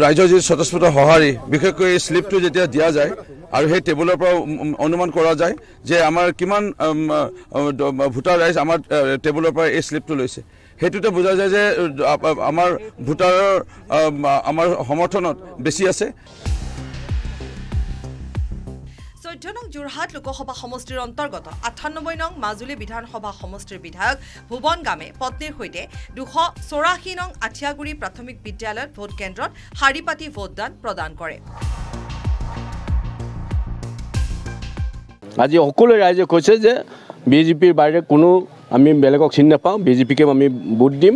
ৰাইজৰ যি স্বতঃস্ফূৰ্ত সঁহাৰি বিশেষকৈ এই শ্লিপটো যেতিয়া দিয়া যায় আৰু সেই টেবুলৰ পৰা অনুমান কৰা যায় যে আমাৰ কিমান ভোটাৰ ৰাইজ আমাৰ টেবুলৰ পৰা এই শ্লিপটো লৈছে। সেইটোতে বুজা যায় যে আমাৰ ভোটাৰৰ আমাৰ সমৰ্থনত বেছি আছে। চৈধ্য নং যোৰহাট লোকসভা সমষ্টিৰ অন্তৰ্গত আঠান্নব্বৈ নং মাজুলী বিধানসভা সমষ্টিৰ বিধায়ক ভুৱন গামে পত্নীৰ সৈতে দুশ চৌৰাশী নং আঠিয়াগুৰি প্ৰাথমিক বিদ্যালয়ত ভোট কেন্দ্ৰত শাৰী পাতি ভোটদান প্ৰদান কৰে। আজি সকলো ৰাইজে কৈছে যে বিজেপিৰ বাহিৰে কোনো আমি বেলেগক চিনি নাপাওঁ বিজেপিকে আমি ভোট দিম।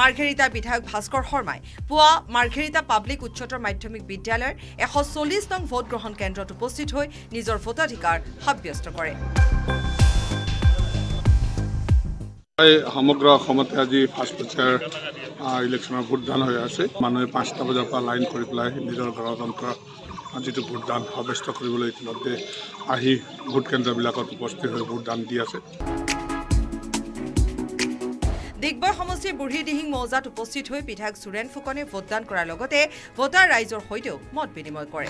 মাৰ্ঘেৰিটাৰ বিধায়ক ভাস্কৰ শৰ্মাই পুৱা মাৰ্ঘেৰিটা পাব্লিক উচ্চতৰ মাধ্যমিক বিদ্যালয়ৰ এশ চল্লিছ নং ভোটগ্ৰহণ কেন্দ্ৰত উপস্থিত হৈ নিজৰ ভোটাধিকাৰ সাব্যস্ত কৰে। সমগ্ৰ অসমতে আজি ফাৰ্ষ্ট পৰ্যায়ৰ ইলেকশ্যনৰ ভোটদান হৈ আছে। মানুহে পাঁচটা বজাৰ পৰা লাইন কৰি পেলাই নিজৰ গণতন্ত্ৰ যিটো ভোটদান সাব্যস্ত কৰিবলৈ ইতিমধ্যে আহি ভোট কেন্দ্ৰবিলাকত উপস্থিত হৈ ভোটদান দি আছে। ডিগবৈ সমষ্টিৰ বুঢ়ীদিহিং মৌজাত উপস্থিত হৈ বিধায়ক সুৰেণ ফুকনে ভোটদান কৰাৰ লগতে ভোটাৰ ৰাইজৰ সৈতেও মত বিনিময় কৰে।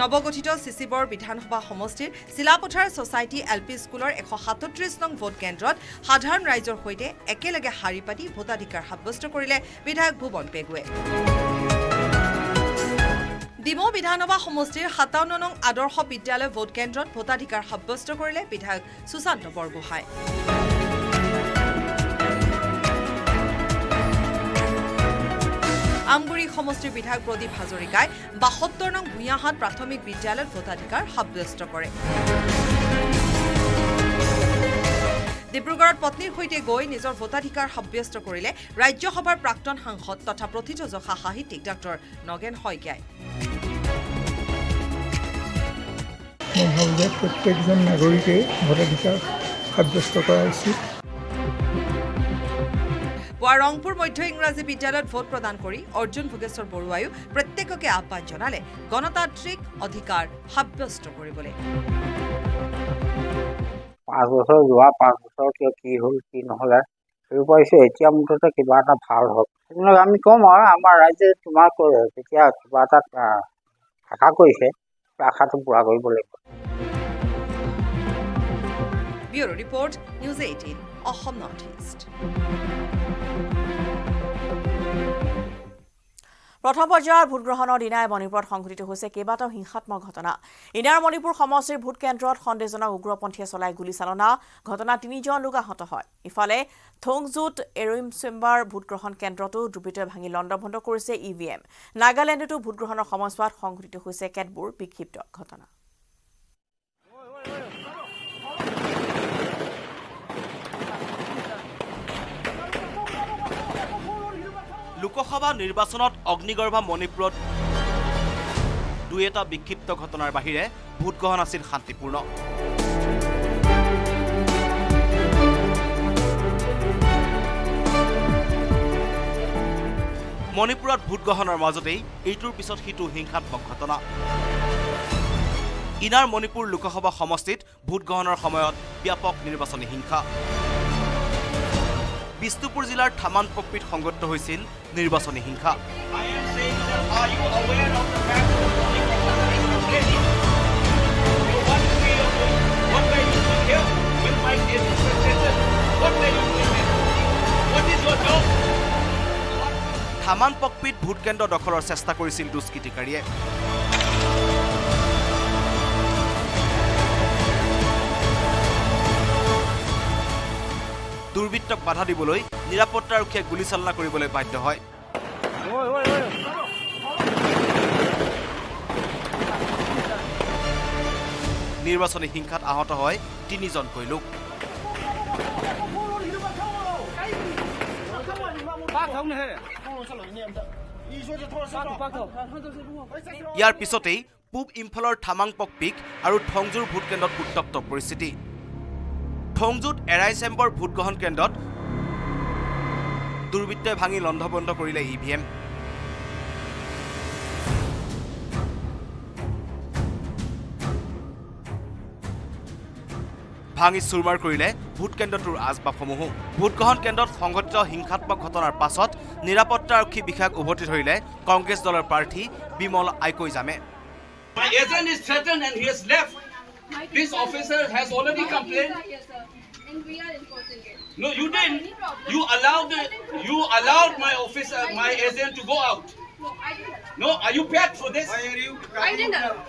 নৱগঠিত চিচিবৰ বিধানসভা সমষ্টিৰ চিলাপথাৰ ছ'চাইটি এল পি স্কুলৰ এশ সাতত্ৰিছ নং ভোট কেন্দ্ৰত সাধাৰণ ৰাইজৰ সৈতে একেলগে শাৰী পাতি ভোটাধিকাৰ সাব্যস্ত কৰিলে বিধায়ক ভুৱন পেগুৱে। ডিমৌ বিধানসভা সমষ্টিৰ সাতাৱন্ন নং আদৰ্শ বিদ্যালয় ভোট কেন্দ্ৰত ভোটাধিকাৰ সাব্যস্ত কৰিলে বিধায়ক সুশান্ত বৰগোহাঁই। আমগুৰি সমষ্টিৰ বিধায়ক প্ৰদীপ হাজৰিকাই বাসত্তৰ নং ভূঞাহাট প্ৰাথমিক বিদ্যালয়ত ভোটাধিকাৰ সাব্যস্ত কৰে। ডিব্ৰুগড়ত পত্নীৰ সৈতে গৈ নিজৰ ভোটাধিকাৰ সাব্যস্ত কৰিলে ৰাজ্যসভাৰ প্ৰাক্তন সাংসদ তথা প্ৰথিতযশা সাহিত্যিক ডাক্তৰ নগেন শইকীয়াই। প্ৰত্যেকজন নাগৰিকেই ভোটাধিকাৰ সাব্যস্ত কৰা উচিত। পুৱা ৰংপুৰ মধ্য ইংৰাজী বিদ্যালয়ত ভোট প্ৰদান কৰি অৰ্জুন ভোগেশ্বৰ বৰুৱায়ো প্ৰত্যেককে আহ্বান জনালে গণতান্ত্ৰিক অধিকাৰ সাব্যস্ত কৰিবলৈ। পাঁচ বছৰ যোৱা পাঁচ বছৰ কিয় কি হ'ল কি নহ'লে সেই পাইছোঁ। এতিয়া মুঠতে কিবা এটা ভাল হওক। আমি ক'ম আৰু আমাৰ ৰাইজে তোমাক তেতিয়া কিবা এটা আশা কৰিছে আশাটো পূৰা কৰিব লাগিব। Bureau' report news eighteen. Assam north east প্ৰথম পৰ্যায়ৰ ভোটগ্ৰহণৰ দিনাই মণিপুৰত সংঘটিত হৈছে কেইবাটাও হিংসাত্মক ঘটনা। ইনাৰ মণিপুৰ সমষ্টিৰ ভোটকেন্দ্ৰত সন্দেহজনক উগ্ৰপন্থীয়ে চলাই গুলীচালনা। ঘটনাত তিনিজন লোক আহত হয়। ইফালে থোংজুত এৰইম চেম্বাৰ ভোটগ্ৰহণ কেন্দ্ৰতো দুৰ্বৃত্তই ভাঙি লণ্ডভণ্ড কৰিছে ই ভি এম। নাগালেণ্ডতো ভোটগ্ৰহণৰ সময়ছোৱাত সংঘটিত হৈছে কেতবোৰ বিক্ষিপ্ত ঘটনা। লোকসভা নিৰ্বাচনত অগ্নিগৰ্ভা মণিপুৰত দুই এটা বিক্ষিপ্ত ঘটনাৰ বাহিৰে ভোটগ্ৰহণ আছিল শান্তিপূৰ্ণ। মণিপুৰত ভোটগ্ৰহণৰ মাজতেই এইটোৰ পিছত সিটো হিংসাত্মক ঘটনা। ইনাৰ মণিপুৰ লোকসভা সমষ্টিত ভোটগ্ৰহণৰ সময়ত ব্যাপক নিৰ্বাচনী হিংসা। বিষ্ণুপুৰ জিলাৰ থামানপক্পিত সংঘটিত হৈছিল নিৰ্বাচনী হিংসা। থামানপক্পিত ভোটকেন্দ্ৰ দখলৰ চেষ্টা কৰিছিল দুষ্কৃতিকাৰীয়ে। দুৰ্বৃত্তক বাধা দিবলৈ নিৰাপত্তাৰক্ষীয়ে গুলীচালনা কৰিবলৈ বাধ্য হয়। নিৰ্বাচনী হিংসাত আহত হয় তিনিজনকৈ লোক। ইয়াৰ পিছতেই পূব ইম্ফলৰ থামাংপকপিক আৰু থংজুৰ ভোটকেন্দ্ৰত উত্তপ্ত পৰিস্থিতি। থংজুত এৰাই চেম্বৰ ভোটগ্ৰহণ কেন্দ্ৰত দুৰ্বৃত্তই ভাঙি লণ্ডভণ্ড কৰিলে ই ভি এম ভাঙি চুৰমাৰ কৰিলে ভোটকেন্দ্ৰটোৰ আচবাবসমূহো ভোটগ্ৰহণ কেন্দ্ৰত সংঘটিত হিংসাত্মক ঘটনাৰ পাছত নিৰাপত্তাৰক্ষী বিষয়াক উভতি ধৰিলে কংগ্ৰেছ দলৰ প্ৰাৰ্থী Bimal আইকৈজামে My agent is threatened and he has left. This officer has already complained. No, you didn't. You allowed the, you allowed my officer, uh, my agent to go out. No, I didn't. No, are you paid for this? Why are you? I didn't allow.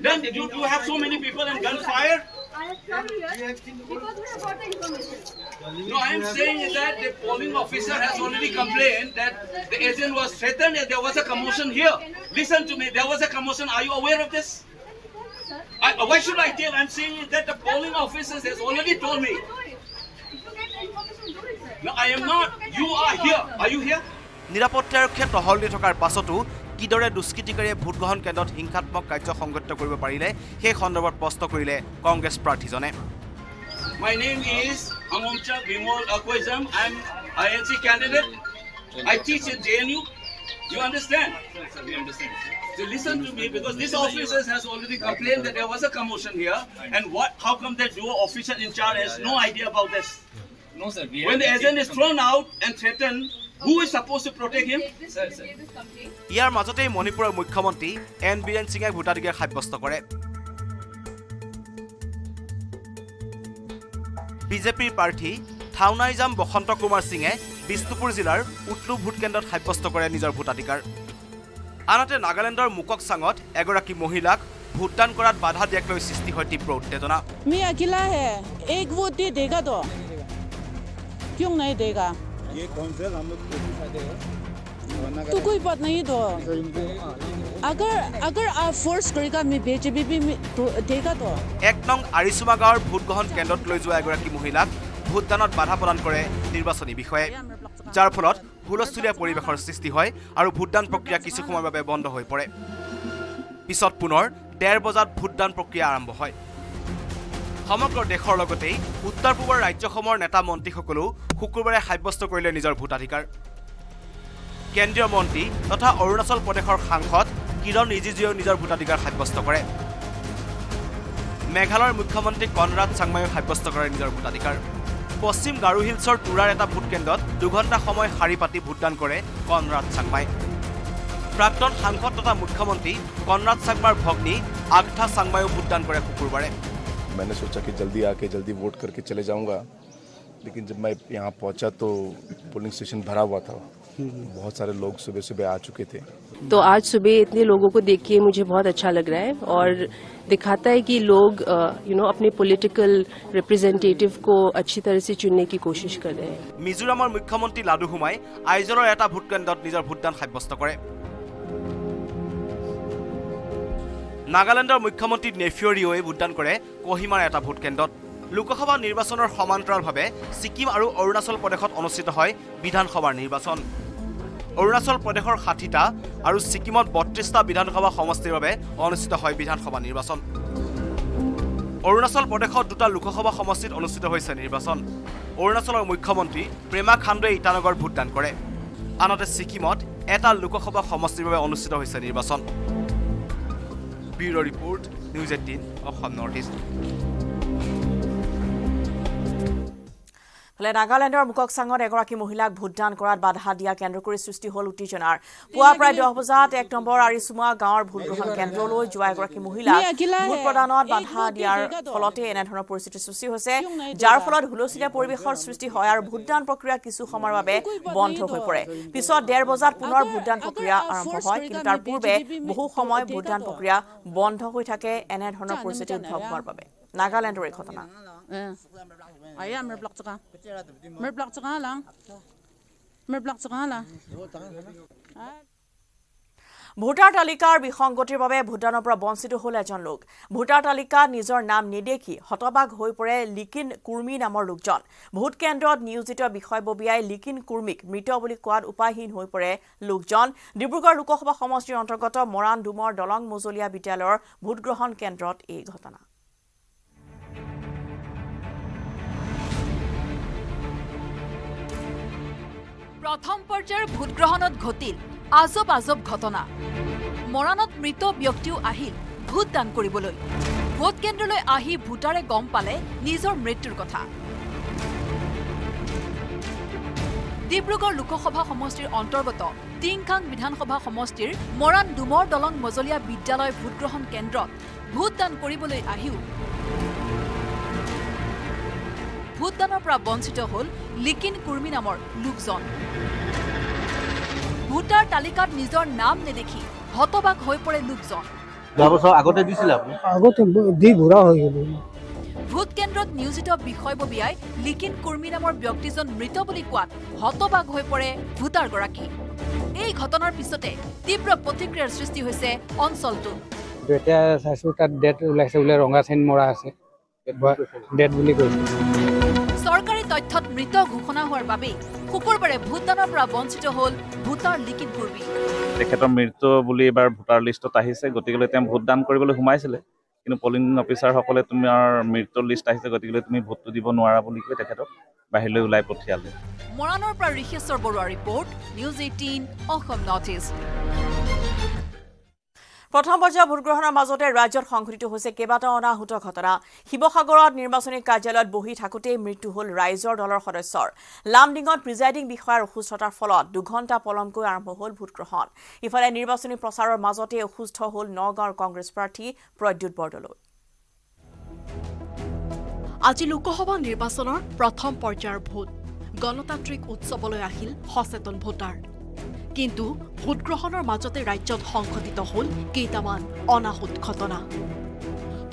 Then did you, you have so many people and gunfire? I have come here because we have got the information. No, I am saying that the polling officer has already complained that the agent was threatened and there was a commotion here. Listen to me, there was a commotion. Are you aware of this? I, why should I tell? I'm saying that the polling officers has already told me. No, I am not. You are here. Are you here? নিৰাপত্তাৰক্ষীয়ে টহল দি থকাৰ পাছতো কিদৰে দুষ্কৃতিকাৰীয়ে ভোটগ্ৰহণ কেন্দ্ৰত হিংসাত্মক কাৰ্য সংঘটিত কৰিব পাৰিলে সেই সন্দৰ্ভত প্ৰশ্ন কৰিলে কংগ্ৰেছ প্ৰাৰ্থীজনে My name is Amomcha Bimol Akwezam. I'm INC candidate. I teach in JNU. You understand? We understand. So listen to me because this officer has already complained that there was a commotion here. And what? How come that your officer in charge has no idea about this? No, sir. When the agent is thrown out and threatened, who is supposed to protect him? Sir, sir. ইয়াৰ মাজতেই মণিপুৰৰ মুখ্যমন্ত্ৰী N Biren সিঙে ভোটাধিকাৰ সাব্যস্ত কৰে বিজেপিৰ প্ৰাৰ্থী থাউনাইজাম বসন্ত কুমাৰ সিঙে বিষ্ণুপুৰ জিলাৰ উটলু ভোটকেন্দ্ৰত সাব্যস্ত কৰে নিজৰ ভোটাধিকাৰ আনহাতে নাগালেণ্ডৰ মুককচাঙত এগৰাকী মহিলাক ভোটদান কৰাত বাধা দিয়াক লৈ সৃষ্টি হয় তীব্ৰ উত্তেজনা मैं अकेला है एक वोट दे देगा तो क्यों नहीं देगा ये कौन से हम लोग तो कोई बात नहीं तो अगर अगर आप फोर्स करेगा मैं बीजेपी भी में- तो देगा तो এক নং আৰিচুমা গাঁৱৰ ভোটগ্ৰহণ কেন্দ্ৰত লৈ যোৱা এগৰাকী মহিলাক ভোটদানত বাধা প্ৰদান কৰে নিৰ্বাচনী বিষয়াই যাৰ ফলত হুলস্থুলীয়া পৰিৱেশৰ সৃষ্টি হয় আৰু ভোটদান প্ৰক্ৰিয়া কিছু সময়ৰ বাবে বন্ধ হৈ পৰে। পিছত পুনৰ ডেৰ বজাত ভোটদান প্ৰক্ৰিয়া আৰম্ভ হয়। সমগ্ৰ দেশৰ লগতেই উত্তৰ পূবৰ ৰাজ্যসমূহৰ নেতা মন্ত্ৰীসকলেও শুকুৰবাৰে সাব্যস্ত কৰিলে নিজৰ ভোটাধিকাৰ। কেন্দ্ৰীয় মন্ত্ৰী তথা অৰুণাচল প্ৰদেশৰ সাংসদ কিৰণ ৰিজিজুৱেও নিজৰ ভোটাধিকাৰ সাব্যস্ত কৰে। মেঘালয়ৰ মুখ্যমন্ত্ৰী কনৰাড চাংমাইও সাব্যস্ত কৰে নিজৰ ভোটাধিকাৰ। পশ্চিম গাৰো হিলছৰ তুৰাৰ এটা ভোটকেন্দ্ৰত দুঘণ্টা সময় শাৰী পাতি ভোটদান কৰে কনৰাড চাংমাই প্ৰাক্তন সাংসদ তথা মুখ্যমন্ত্ৰী কনৰাড চাংমাৰ ভগ্নী আগঠা চাংমাইও ভোটদান কৰে শুকুৰবাৰে मैंने सोचा कि जल्दी आके जल्दी वोट करके चले जाऊंगा लेकिन जब मैं यहाँ पहुँचा तो पोलिंग स्टेशन भरा हुआ था बहुत सारे लोग सुबह सुबह आ चुके थे तो आज सुबह इतने लोगों को देख के मुझे बहुत अच्छा लग रहा है और दिखाता है कि लोग यू नो अपने पॉलिटिकल रिप्रेजेंटेटिव को अच्छी तरह से चुनने की कोशिश कर रहे हैं মিজোৰামৰ মুখ্যমন্ত্ৰী লাডু হুমাই আইজলৰ এটা ভোটকেন্দ্ৰত নিজৰ ভোটদান সাব্যস্ত কৰে নাগালেণ্ডৰ মুখ্যমন্ত্ৰী নেফিঅ'ৰিঅ'ই ভোটদান কৰে কহিমাৰ এটা ভোটকেন্দ্ৰত লোকসভা নিৰ্বাচনৰ সমান্তৰালভাৱে ছিকিম আৰু অৰুণাচল প্ৰদেশত অনুষ্ঠিত হয় বিধানসভাৰ নিৰ্বাচন অৰুণাচল প্ৰদেশৰ ষাঠিটা আৰু ছিকিমত বত্ৰিছটা বিধানসভা সমষ্টিৰ বাবে অনুষ্ঠিত হয় বিধানসভা নিৰ্বাচন। অৰুণাচল প্ৰদেশত দুটা লোকসভা সমষ্টিত অনুষ্ঠিত হৈছে নিৰ্বাচন। অৰুণাচলৰ মুখ্যমন্ত্ৰী প্ৰেমা খাণ্ডুৱে ইটানগৰ ভোটদান কৰে। আনহাতে ছিকিমত এটা লোকসভা সমষ্টিৰ বাবে অনুষ্ঠিত হৈছে নিৰ্বাচন। Bureau' report news eighteen Assam north east. ফালে নাগালেণ্ডৰ মুককচাঙত এগৰাকী মহিলাক ভোটদান কৰাত বাধা দিয়া কেন্দ্ৰ কৰি সৃষ্টি হল উত্তেজনাৰ। পুৱা প্ৰায় দহ বজাত এক নম্বৰ আৰিচুমা গাঁৱৰ ভোটগ্ৰহণ কেন্দ্ৰলৈ যোৱা এগৰাকী মহিলাক ভোট প্ৰদানত বাধা দিয়াৰ ফলতে এনেধৰণৰ পৰিস্থিতিৰ সৃষ্টি হৈছে যাৰ ফলত হুলস্থুলীয়া পৰিৱেশৰ সৃষ্টি হয় আৰু ভোটদান প্ৰক্ৰিয়া কিছু সময়ৰ বাবে বন্ধ হৈ পৰে। পিছত ডেৰ বজাত পুনৰ ভোটদান প্ৰক্ৰিয়া আৰম্ভ হয় কিন্তু তাৰ পূৰ্বে বহু সময় ভোটদান প্ৰক্ৰিয়া বন্ধ হৈ থাকে এনেধৰণৰ পৰিস্থিতি উদ্ভৱ হোৱাৰ বাবে। নাগালেণ্ডৰ এই ঘটনা। Block tsaka. May block tsaka lang. Lang. Voter তালিকাৰ বিসংগতিৰ বাবে ভোটদানৰ পৰা বঞ্চিত হ'ল এজন লোক ভোটাৰ তালিকাত নিজৰ নাম নেদেখি হতবাগ হৈ পৰে লিকিন কুৰ্মী নামৰ লোকজন ভোট কেন্দ্ৰত নিয়োজিত বিষয়ববীয়াই লিকিন কুৰ্মীক মৃত বুলি কোৱাত উপায়হীন হৈ পৰে লোকজন ডিব্ৰুগড় লোকসভা সমষ্টিৰ অন্তৰ্গত মৰাণ ডুমৰ দলং মজলীয়া বিদ্যালয়ৰ ভোটগ্ৰহণ কেন্দ্ৰত এই ঘটনা প্ৰথম পৰ্যায়ৰ ভোটগ্ৰহণত ঘটিল আজব আজব ঘটনা। মৰাণত মৃত ব্যক্তিও আহিল ভোটদান কৰিবলৈ। ভোট কেন্দ্ৰলৈ আহি ভোটাৰে গম পালে নিজৰ মৃত্যুৰ কথা। ডিব্ৰুগড় লোকসভা সমষ্টিৰ অন্তৰ্গত টিংখাং বিধানসভা সমষ্টিৰ মৰাণ ডুমৰ দলং মজলীয়া বিদ্যালয় ভোটগ্ৰহণ কেন্দ্ৰত ভোটদান কৰিবলৈ আহিও ভোটদানৰ পৰা বঞ্চিত হ'ল লিকিন কুৰ্মী নামৰ লোকজন। ভোটাৰ তালিকাত নিজৰ নাম নেদেখি হতবাক হৈ পৰে লোকজন। যোৱা বছৰ আগতে দিছিলে আপুনি? আগতে দি বুঢ়া হৈ গ'লো। ভোট কেন্দ্ৰত নিয়োজিত বিষয়ববীয়াই লিকিন কুৰ্মী নামৰ ব্যক্তিজন মৃত বুলি কোৱাত হতবাক হৈ পৰে ভোটাৰগৰাকী। এই ঘটনাৰ পিছতে তীব্ৰ প্ৰতিক্ৰিয়াৰ সৃষ্টি হৈছে অঞ্চলটোত। এতিয়া চাইছোঁ তাত ডেট ওলাইছে বোলে ৰঙা চেইন মৰা আছে। ডেট বুলি কৈছে। মৃত ঘোষণা হোৱাৰ বাবেই শুকুৰবাৰে ভোটদানৰ পৰা বঞ্চিত হ'ল ভোটাৰ লিকিন কুৰ্মী। তেখেতৰ মৃত্যু বুলি এইবাৰ ভোটাৰ লিষ্টত আহিছে। গতিকে তেওঁ ভোটদান কৰিবলৈ সোমাইছিলে। কিন্তু পলিং অফিচাৰসকলে তোমাৰ মৃত্যুৰ লিষ্ট আহিছে। গতিকে তুমি ভোটটো দিব নোৱাৰা বুলি কৈ তেখেতক বাহিৰলৈ ওলাই পঠিয়ালে। মৰাণৰ পৰা Rishewar Baruah report news eighteen Assam north east. প্ৰথম পৰ্যায়ৰ ভোটগ্ৰহণৰ মাজতে ৰাজ্যত সংঘটিত হৈছে কেইবাটাও অনাহুত ঘটনা। শিৱসাগৰত নিৰ্বাচনী কাৰ্যালয়ত বহি থাকোঁতেই মৃত্যু হ'ল ৰাইজৰ দলৰ সদস্যৰ। লামডিঙত প্ৰিজাইডিং বিষয়াৰ অসুস্থতাৰ ফলত দুঘণ্টা পলমকৈ আৰম্ভ হ'ল ভোটগ্ৰহণ। ইফালে নিৰ্বাচনী প্ৰচাৰৰ মাজতে অসুস্থ হ'ল নগাঁৱৰ কংগ্ৰেছ প্ৰাৰ্থী প্ৰদ্যুৎ বৰদলৈ। আজি লোকসভা নিৰ্বাচনৰ প্ৰথম পৰ্যায়ৰ ভোট। গণতান্ত্ৰিক উৎসৱলৈ আহিল সচেতন ভোটাৰ। কিন্তু ভোটগ্ৰহণৰ মাজতে ৰাজ্যত সংঘটিত হ'ল কেইটামান অনাহুত ঘটনা।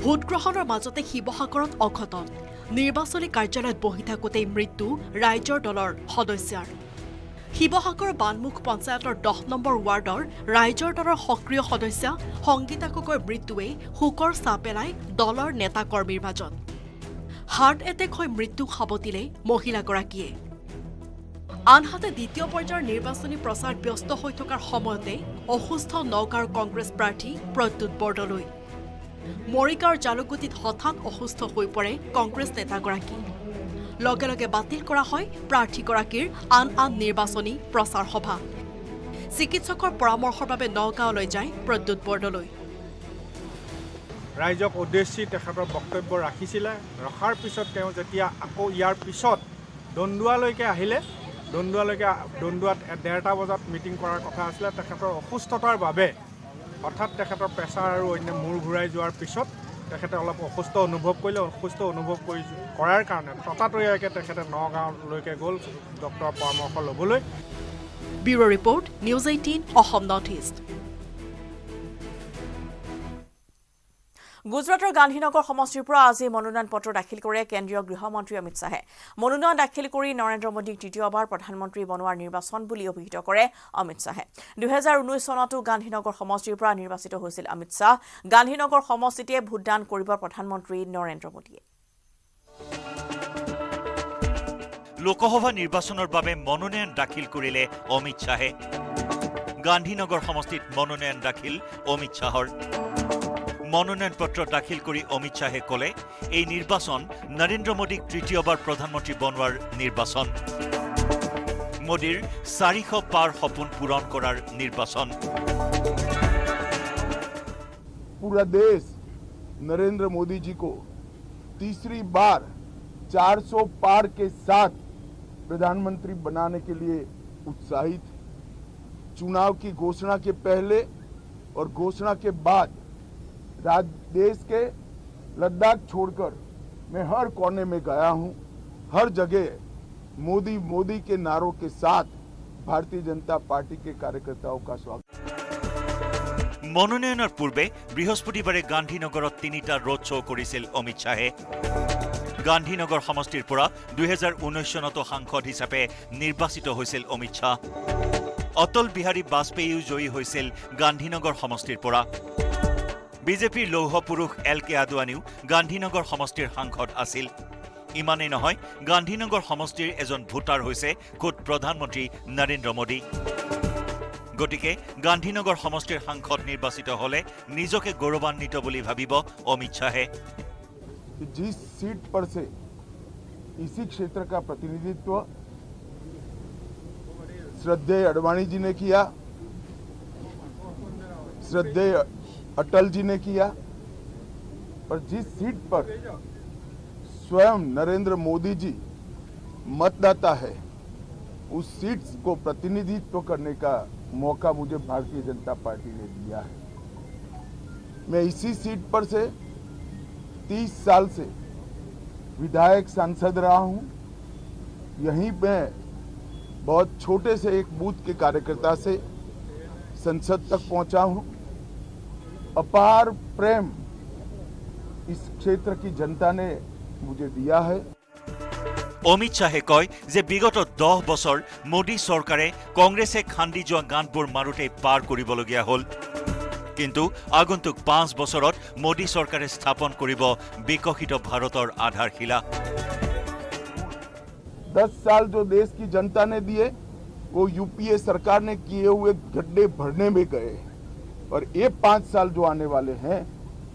ভোটগ্ৰহণৰ মাজতে শিৱসাগৰত অঘটন। নিৰ্বাচনী কাৰ্যালয়ত বহি থাকোঁতেই মৃত্যু ৰাইজৰ দলৰ সদস্যাৰ। শিৱসাগৰ বানমুখ পঞ্চায়তৰ দহ নম্বৰ ৱাৰ্ডৰ ৰাইজৰ দলৰ সক্ৰিয় সদস্যা সংগীতা গগৈৰ মৃত্যুৱে শোকৰ ছাঁ পেলাই দলৰ নেতা কৰ্মীৰ মাজত। হাৰ্ট এটেক হৈ মৃত্যুক সাৱটিলে মহিলাগৰাকীয়ে। আনহাতে দ্বিতীয় পৰ্যায়ৰ নিৰ্বাচনী প্ৰচাৰ ব্যস্ত হৈ থকাৰ সময়তে অসুস্থ নগাঁৱৰ কংগ্ৰেছ প্ৰাৰ্থী প্ৰদ্যুৎ বৰদলৈ। মৰিগাঁৱৰ জালুকুটিত হঠাৎ অসুস্থ হৈ পৰে কংগ্ৰেছ নেতাগৰাকী। লগে লগে বাতিল কৰা হয় প্ৰাৰ্থীগৰাকীৰ আন আন নিৰ্বাচনী প্ৰচাৰ সভা। চিকিৎসকৰ পৰামৰ্শৰ বাবে নগাঁৱলৈ যায় প্ৰদ্যুৎ বৰদলৈ। ৰাইজক উদ্দেশ্যি তেখেতৰ বক্তব্য ৰাখিছিলে। ৰখাৰ পিছত তেওঁ যেতিয়া আকৌ ইয়াৰ পিছত দণ্ডুৱালৈকে আহিলে দণ্ডুৱালৈকে দণ্ডুৱাত ডেৰটা বজাত মিটিং কৰাৰ কথা আছিলে তেখেতৰ অসুস্থতাৰ বাবে হঠাৎ তেখেতৰ প্ৰেছাৰ আৰু অন্য মূৰ ঘূৰাই যোৱাৰ পিছত তেখেতে অলপ অসুস্থ অনুভৱ কৰিলে। অসুস্থ অনুভৱ কৰি কৰাৰ কাৰণে ততাতৈয়াকৈ তেখেতে নগাঁৱলৈকে গ'ল ডক্টৰৰ পৰামৰ্শ ল'বলৈ। Bureau' report news eighteen Assam north east গুজৰাটৰ গান্ধীনগৰ সমষ্টিৰ পৰা আজি মনোনয়ন পত্ৰ দাখিল কৰে কেন্দ্ৰীয় গৃহমন্ত্ৰী অমিত শ্বাহে। মনোনয়ন দাখিল কৰি নৰেন্দ্ৰ মোদীক তৃতীয়বাৰ প্ৰধানমন্ত্ৰী বনোৱাৰ নিৰ্বাচন বুলি অভিহিত কৰে অমিত শ্বাহে। দুহেজাৰ ঊনৈছ চনতো গান্ধীনগৰ সমষ্টিৰ পৰা নিৰ্বাচিত হৈছিল অমিত শ্বাহ। গান্ধীনগৰ সমষ্টিতে ভোটদান কৰিব প্ৰধানমন্ত্ৰী নৰেন্দ্ৰ মোদীয়ে। লোকসভা নিৰ্বাচনৰ বাবে মনোনয়ন দাখিল কৰিলে অমিত শ্বাহে। গান্ধীনগৰ সমষ্টিত মনোনয়ন দাখিল অমিত শ্বাহৰ। মনোনয়ন পত্ৰ দাখিল কৰি অমিত শ্বাহে কলে এই নিৰ্বাচন নৰেন্দ্ৰ মোদীক তৃতীয়বাৰ প্ৰধানমন্ত্ৰী বনোৱাৰ নিৰ্বাচন মোদীৰ চাৰিশ পাৰ সপোন পূৰণ কৰাৰ নিৰ্বাচন पूरा देश नरेंद्र मोदी जी को तीसरी बार 400 पार के साथ प्रधानमंत्री बनाने के लिए उत्साहित है चुनाव की घोषणा के पहले और घोषणा के बाद राज देश के लद्दाख छोड़कर मैं हर कोने में गया हूं हर जगह मोदी मोदी के नारों के साथ भारतीय जनता पार्टी के कार्यकर्ताओं का स्वागत মনোনয়নৰ পূৰ্বে বৃহস্পতিবাৰে গান্ধীনগৰত তিনিটা ৰোড শ্ব' কৰিছিল অমিত শ্বাহে গান্ধীনগৰ সমষ্টিৰ পৰা দুহেজাৰ ঊনৈছ চনতো সাংসদ হিচাপে নিৰ্বাচিত হৈছিল অমিত শ্বাহ অটল বিহাৰী বাজপেয়ীও জয়ী হৈছিল গান্ধীনগৰ সমষ্টিৰ পৰা বিজেপিৰ লৌহ পুৰুষ এল কে আদৱানীও গান্ধীনগৰ সমষ্টিৰ সাংসদ আছিল ইমানেই নহয় গান্ধীনগৰ সমষ্টিৰ এজন ভোটাৰ হৈছে খোদ প্ৰধানমন্ত্ৰী নৰেন্দ্ৰ মোদী গতিকে গান্ধীনগৰ সমষ্টিৰ সাংসদ নিৰ্বাচিত হলে নিজকে গৌৰৱান্বিত বুলি ভাবিব অমিত শ্বাহে कि जिस सीट पर से इसी क्षेत्र का प्रतिनिधित्व श्रद्धेय अडवाणी जी ने किया श्रद्धेय अटल जी ने किया और जिस सीट पर स्वयं नरेंद्र मोदी जी मतदाता है, उस सीट को प्रतिनिधित्व करने का मौका मुझे भारतीय जनता पार्टी ने दिया है। मैं इसी सीट पर से 30 साल से विधायक सांसद रहा हूँ। यहीं पे बहुत छोटे से एक बूथ के कार्यकर्ता से संसद तक पहुँचा हूँ। अपार प्रेम इस क्षेत्र की जनता ने मुझे दिया है অমিত শ্বাহে কয় যে বিগত দহ বছৰ মোদী চৰকাৰে কংগ্ৰেছে খান্দি যোৱা গাঁতবোৰ মাৰোতেই পাৰ কৰিবলগীয়া হ'ল কিন্তু আগন্তুক পাঁচ বছৰত মোদী চৰকাৰে স্থাপন কৰিব বিকশিত ভাৰতৰ আধাৰশিলা दस साल जो देश की जनता ने दिए वो यूपीए सरकार ने किए हुए गड्ढे भरने में गए और ये पांच साल जो आने वाले हैं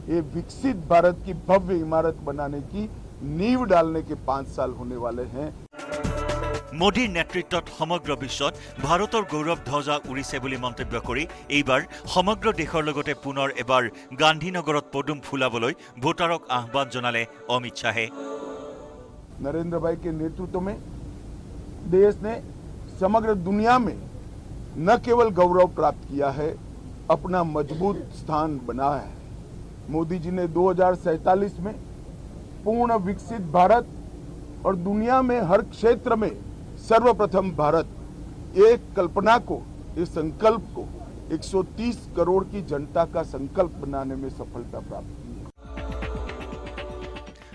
ये विकसित भारत की भव्य इमारत बनाने की नींव डालने के पांच साल होने वाले हैं মোদীৰ নেতৃত্বত সমগ্ৰ বিশ্বত ভাৰতৰ গৌৰৱ ধ্বজা উৰিছে বুলি মন্তব্য কৰি এইবাৰ সমগ্ৰ দেশৰ লগতে পুনৰ এবাৰ গান্ধীনগৰত পদুম ফুলাবলৈ ভোটাৰক আহ্বান জনালে অমিত শ্বাহে नरेंद्र भाई के नेतृत्व में देश ने समग्र दुनिया में न केवल गौरव प्राप्त किया है अपना मजबूत स्थान बनाया है मोदी जी ने दो में पूर्ण विकसित भारत और दुनिया में हर क्षेत्र में सर्वप्रथम भारत एक कल्पना को इस संकल्प को 130 करोड़ की जनता का संकल्प बनाने में सफलता प्राप्त की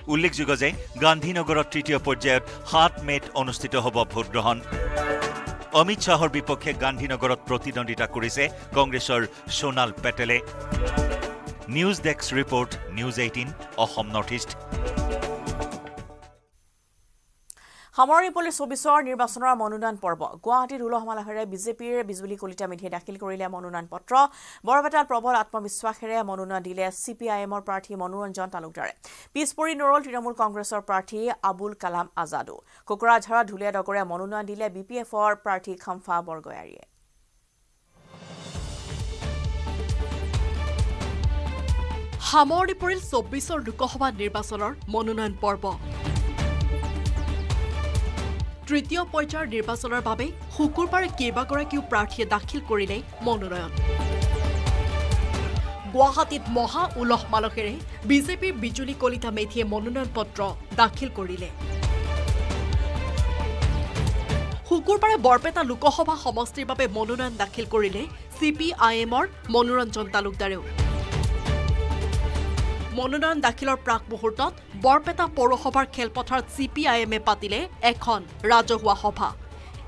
উল্লেখযোগ্য যে গান্ধীনগৰত তৃতীয় পৰ্যায়ত সাত মেত অনুষ্ঠিত হ'ব ভোটগ্ৰহণ অমিত শ্বাহৰ বিপক্ষে গান্ধীনগৰত প্ৰতিদ্বন্দ্বিতা কৰিছে কংগ্ৰেছৰ সোণাল পেটেলে। News desk report news eighteen Assam north east. সামৰণি পলি চৌবিছৰ নিৰ্বাচনৰ মনোনয়ন পৰ্ব। গুৱাহাটীত উলহ মালাহেৰে বিজেপিৰ বিজুলী কলিতা মেধিয়ে দাখিল কৰিলে মনোনয়ন পত্ৰ। বৰপেটাত প্ৰবল আত্মবিশ্বাসেৰে মনোনয়ন দিলে চি পি আই এমৰ প্ৰাৰ্থী মনোৰঞ্জন তালুকদাৰে। পিছপৰি নৰল তৃণমূল কংগ্ৰেছৰ প্ৰাৰ্থী আবুল কালাম আজাদো। কোকৰাঝাৰৰ ঢুলীয়া ডগৰে মনোনয়ন দিলে বি পি এফৰ প্ৰাৰ্থী খাম্ফা বৰগয়াৰীয়ে। সামৰণি পৰিল চৌব্বিছৰ লোকসভা নিৰ্বাচনৰ মনোনয়ন পৰ্ব। তৃতীয় পৰ্যায়ৰ নিৰ্বাচনৰ বাবে শুকুৰবাৰে কেইবাগৰাকীও প্ৰাৰ্থীয়ে দাখিল কৰিলে মনোনয়ন। গুৱাহাটীত মহা উলহ মালহেৰে বিজেপিৰ বিজুলী কলিতা মেধিয়ে মনোনয়ন পত্ৰ দাখিল কৰিলে। শুকুৰবাৰে বৰপেটা লোকসভা সমষ্টিৰ বাবে মনোনয়ন দাখিল কৰিলে চি পি আই এমৰ মনোৰঞ্জন তালুকদাৰেও। মনোনয়ন দাখিলৰ প্ৰাক মুহূৰ্তত বৰপেটা পৌৰসভাৰ খেলপথাৰত চি পি আই এমে পাতিলে এখন ৰাজহুৱা সভা।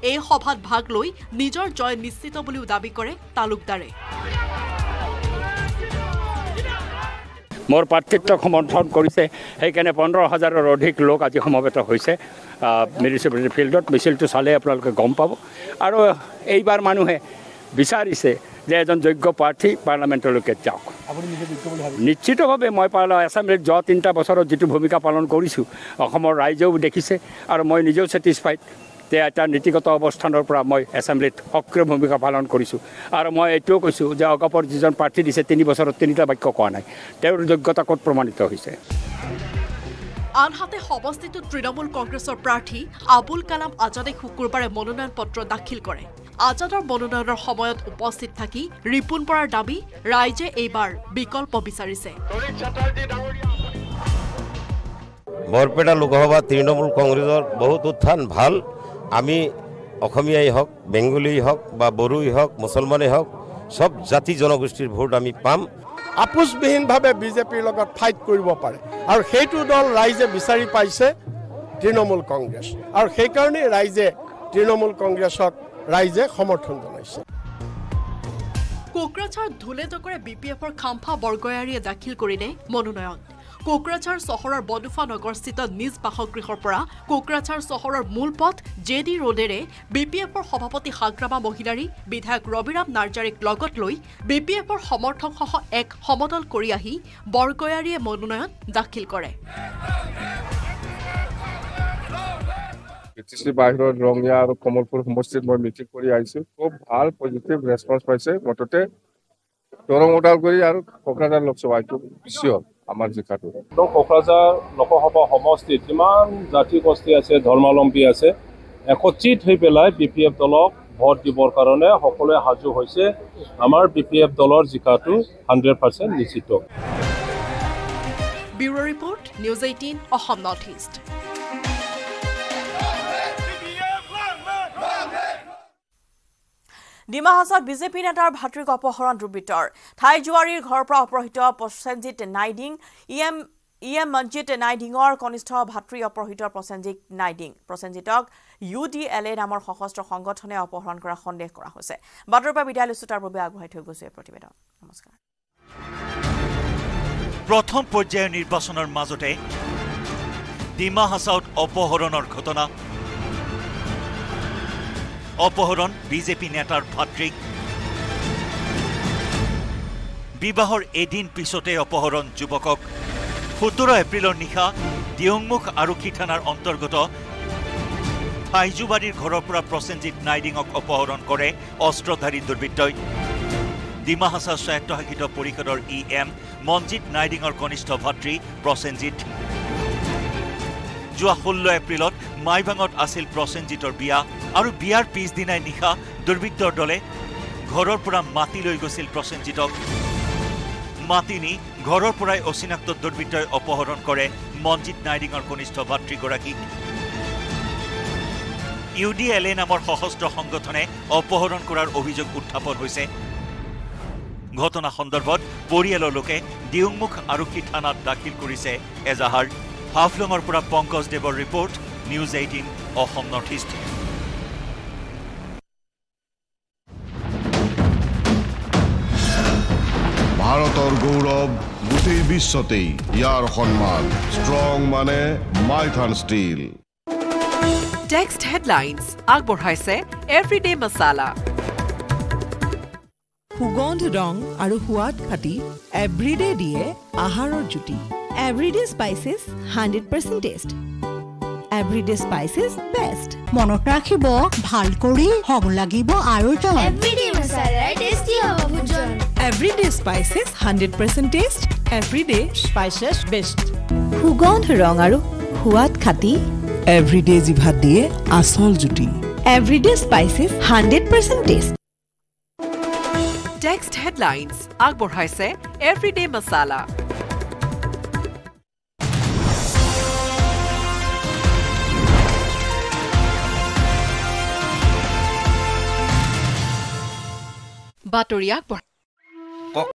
এই সভাত ভাগ লৈ নিজৰ জয় নিশ্চিত বুলিও দাবী কৰে তালুকদাৰে। মোৰ প্ৰাৰ্থিত্বক সমৰ্থন কৰিছে সেইকাৰণে পোন্ধৰ হাজাৰৰ অধিক লোক আজি সমবেত হৈছে মিউনিচিপালিটি ফিল্ডত। মিছিলটো চালে আপোনালোকে গম পাব। আৰু এইবাৰ মানুহে বিচাৰিছে যে এজন যোগ্য প্ৰাৰ্থী পাৰ্লামেণ্টলৈকে যাওক। নিশ্চিতভাৱে মই পাৰ্লা এছেম্বলিত যোৱা তিনিটা বছৰত যিটো ভূমিকা পালন কৰিছোঁ অসমৰ ৰাইজেও দেখিছে আৰু মই নিজেও ছেটিছফাইড যে এটা নীতিগত অৱস্থানৰ পৰা মই এছেম্বলিত সক্ৰিয় ভূমিকা পালন কৰিছোঁ। আৰু মই এইটোও কৈছোঁ যে অগপৰ যিজন প্ৰাৰ্থী দিছে তিনি বছৰত তিনিটা বাক্য কোৱা নাই। তেওঁৰ যোগ্যতা ক'ত প্ৰমাণিত হৈছে? আনহাতে সমষ্টিটোত তৃণমূল কংগ্ৰেছৰ প্ৰাৰ্থী আবুল কালাম আজাদে শুকুৰবাৰে মনোনয়ন পত্ৰ দাখিল কৰে। আজাদৰ মনোনয়নৰ সময়ত উপস্থিত থাকি ৰিপুণ বৰাৰ দাবী ৰাইজে এইবাৰ বিকল্প বিচাৰিছে। বৰপেটা লোকসভা তৃণমূল কংগ্ৰেছৰ বহুত উত্থান ভাল। আমি অসমীয়াই হওক বেংগলীয়ে হওক বা বড়োই হওক মুছলমানেই হওক চব জাতি জনগোষ্ঠীৰ ভোট আমি পাম। আপোচবিহীনভাৱে বিজেপিৰ লগত ফাইট কৰিব পাৰে আৰু সেইটো দল ৰাইজে বিচাৰি পাইছে তৃণমূল কংগ্ৰেছ। আৰু সেইকাৰণেই ৰাইজে তৃণমূল কংগ্ৰেছক ৰাইজে সমৰ্থন জনাইছে। কোকৰাঝাৰ ধুলেডকৰে বি পি এফৰ খাম্ফা বৰগয়াৰীয়ে দাখিল কৰিলে মনোনয়ন। কোকৰাঝাৰ চহৰৰ বডুফা নগৰস্থিত নিজ বাসগৃহৰ পৰা কোকৰাঝাৰ চহৰৰ মূল পথ জে ডি ৰোডেৰে বি পি এফৰ সভাপতি হাগ্ৰামা মহিলাৰী বিধায়ক ৰবিৰাম নাৰ্জাৰীক লগত লৈ বি পি এফৰ সমৰ্থকসহ এক সমদল কৰি আহি বৰগয়াৰীয়ে মনোনয়ন দাখিল কৰে। পি টি চি বাহিৰত ৰঙিয়া আৰু কমলপুৰ সমষ্টিত মই মিটিং কৰি আহিছোঁ। খুব ভাল পজিটিভ ৰেচপন্স পাইছে মুঠতে। দৰং ওদালগুৰি আৰু কোকৰাঝাৰ লোকসভা এইটো চিয়ৰ আমাৰ জিকাটো। কোকৰাঝাৰ লোকসভা সমষ্টিত যিমান জাতি গোষ্ঠী আছে ধৰ্মাৱলম্বী আছে একত্ৰিত হৈ পেলাই বি পি এফ দলক ভোট দিবৰ কাৰণে সকলোৱে সাজু হৈছে। আমাৰ বি পি এফ দলৰ জিকাটো হাণ্ড্ৰেড পাৰ্চেণ্ট নিশ্চিত। Bureau' report news eighteen Assam north east Dima হাছাত BJP নেতাৰ ভাতৃক অপহৰণ দুৰ্বৃত্তৰ। ঠাই জোৱাৰীৰ ঘৰৰ পৰা অপহৃত Prasenjit Naiding. E M E M Manjit নাইডিঙৰ কনিষ্ঠ ভাতৃ অপহৃত প্ৰসেনজিৎ নাইডিং। প্ৰসেনজিতক ইউ ডি এল এ নামৰ সশস্ত্ৰ সংগঠনে অপহৰণ কৰা সন্দেহ কৰা হৈছে। বাতৰিৰ পৰা বিদায় লৈছো তাৰ বাবে আগবঢ়াই থৈ গৈছো এই প্ৰতিবেদন। নমস্কাৰ। প্ৰথম পৰ্যায়ৰ নিৰ্বাচনৰ মাজতে ডিমা হাছাওত অপহৰণৰ ঘটনা অপহৰণ বিজেপি নেতাৰ ভাতৃক বিবাহৰ এদিন পিছতে অপহৰণ যুৱকক। সোতৰ এপ্ৰিলৰ নিশা দিয়ংমুখ আৰক্ষী থানাৰ অন্তৰ্গত ফাইজুবাৰীৰ ঘৰৰ পৰা প্ৰসেনজিৎ নাইডিঙক অপহৰণ কৰে অস্ত্ৰধাৰী দুৰ্বৃত্তই। ডিমা হাছাও স্বায়ত্তশাসিত পৰিষদৰ ই এম মনজিৎ নাইডিঙৰ কনিষ্ঠ ভাতৃ প্ৰসেনজিৎ। যোৱা ষোল্ল এপ্ৰিলত মাইভাঙত আছিল প্ৰসেনজিতৰ বিয়া আৰু বিয়াৰ পিছদিনাই নিশা দুৰ্বৃত্তৰ দলে ঘৰৰ পৰা মাতি লৈ গৈছিল প্ৰসেনজিতক। মাতি নি ঘৰৰ পৰাই অচিনাক্ত দুৰ্বৃত্তই অপহৰণ কৰে মনজিৎ নাইডিঙৰ কনিষ্ঠ ভাতৃগৰাকীক। ইউ ডি এল এ নামৰ সশস্ত্ৰ সংগঠনে অপহৰণ কৰাৰ অভিযোগ উত্থাপন হৈছে। ঘটনা সন্দৰ্ভত পৰিয়ালৰ লোকে দিউংমুখ আৰক্ষী থানাত দাখিল কৰিছে এজাহাৰ। হাফলঙৰ পৰা পংকজ দেৱৰ report news eighteen Assam north east. ভাৰতৰ গৌৰৱ গোটেই বিশ্বতেই ইয়াৰ সন্মান ষ্ট্ৰং মানে মাইথান ষ্টীল টেক্সট হেডলাইনছ আগবঢ়াইছে এভৰিডে মছালা সুগন্ধ ৰং আৰু সোৱাদ খাটি এভৰিডে দিয়ে আহাৰৰ জুতি। Everyday spices hundred percent taste everyday spices best মনত ৰাখিব ভাল কৰি হব লাগিব আৰু everyday spices hundred percent taste everyday spices best সুগন্ধ ৰং আৰু সোৱাদ খাটি। এভৰিডে জিভাত দিয়ে আচল জুতি। Everyday spices hundred percent taste text headlines আগবঢ়াইছে এভৰিডে মছালা বাতৰি আগবঢ়াই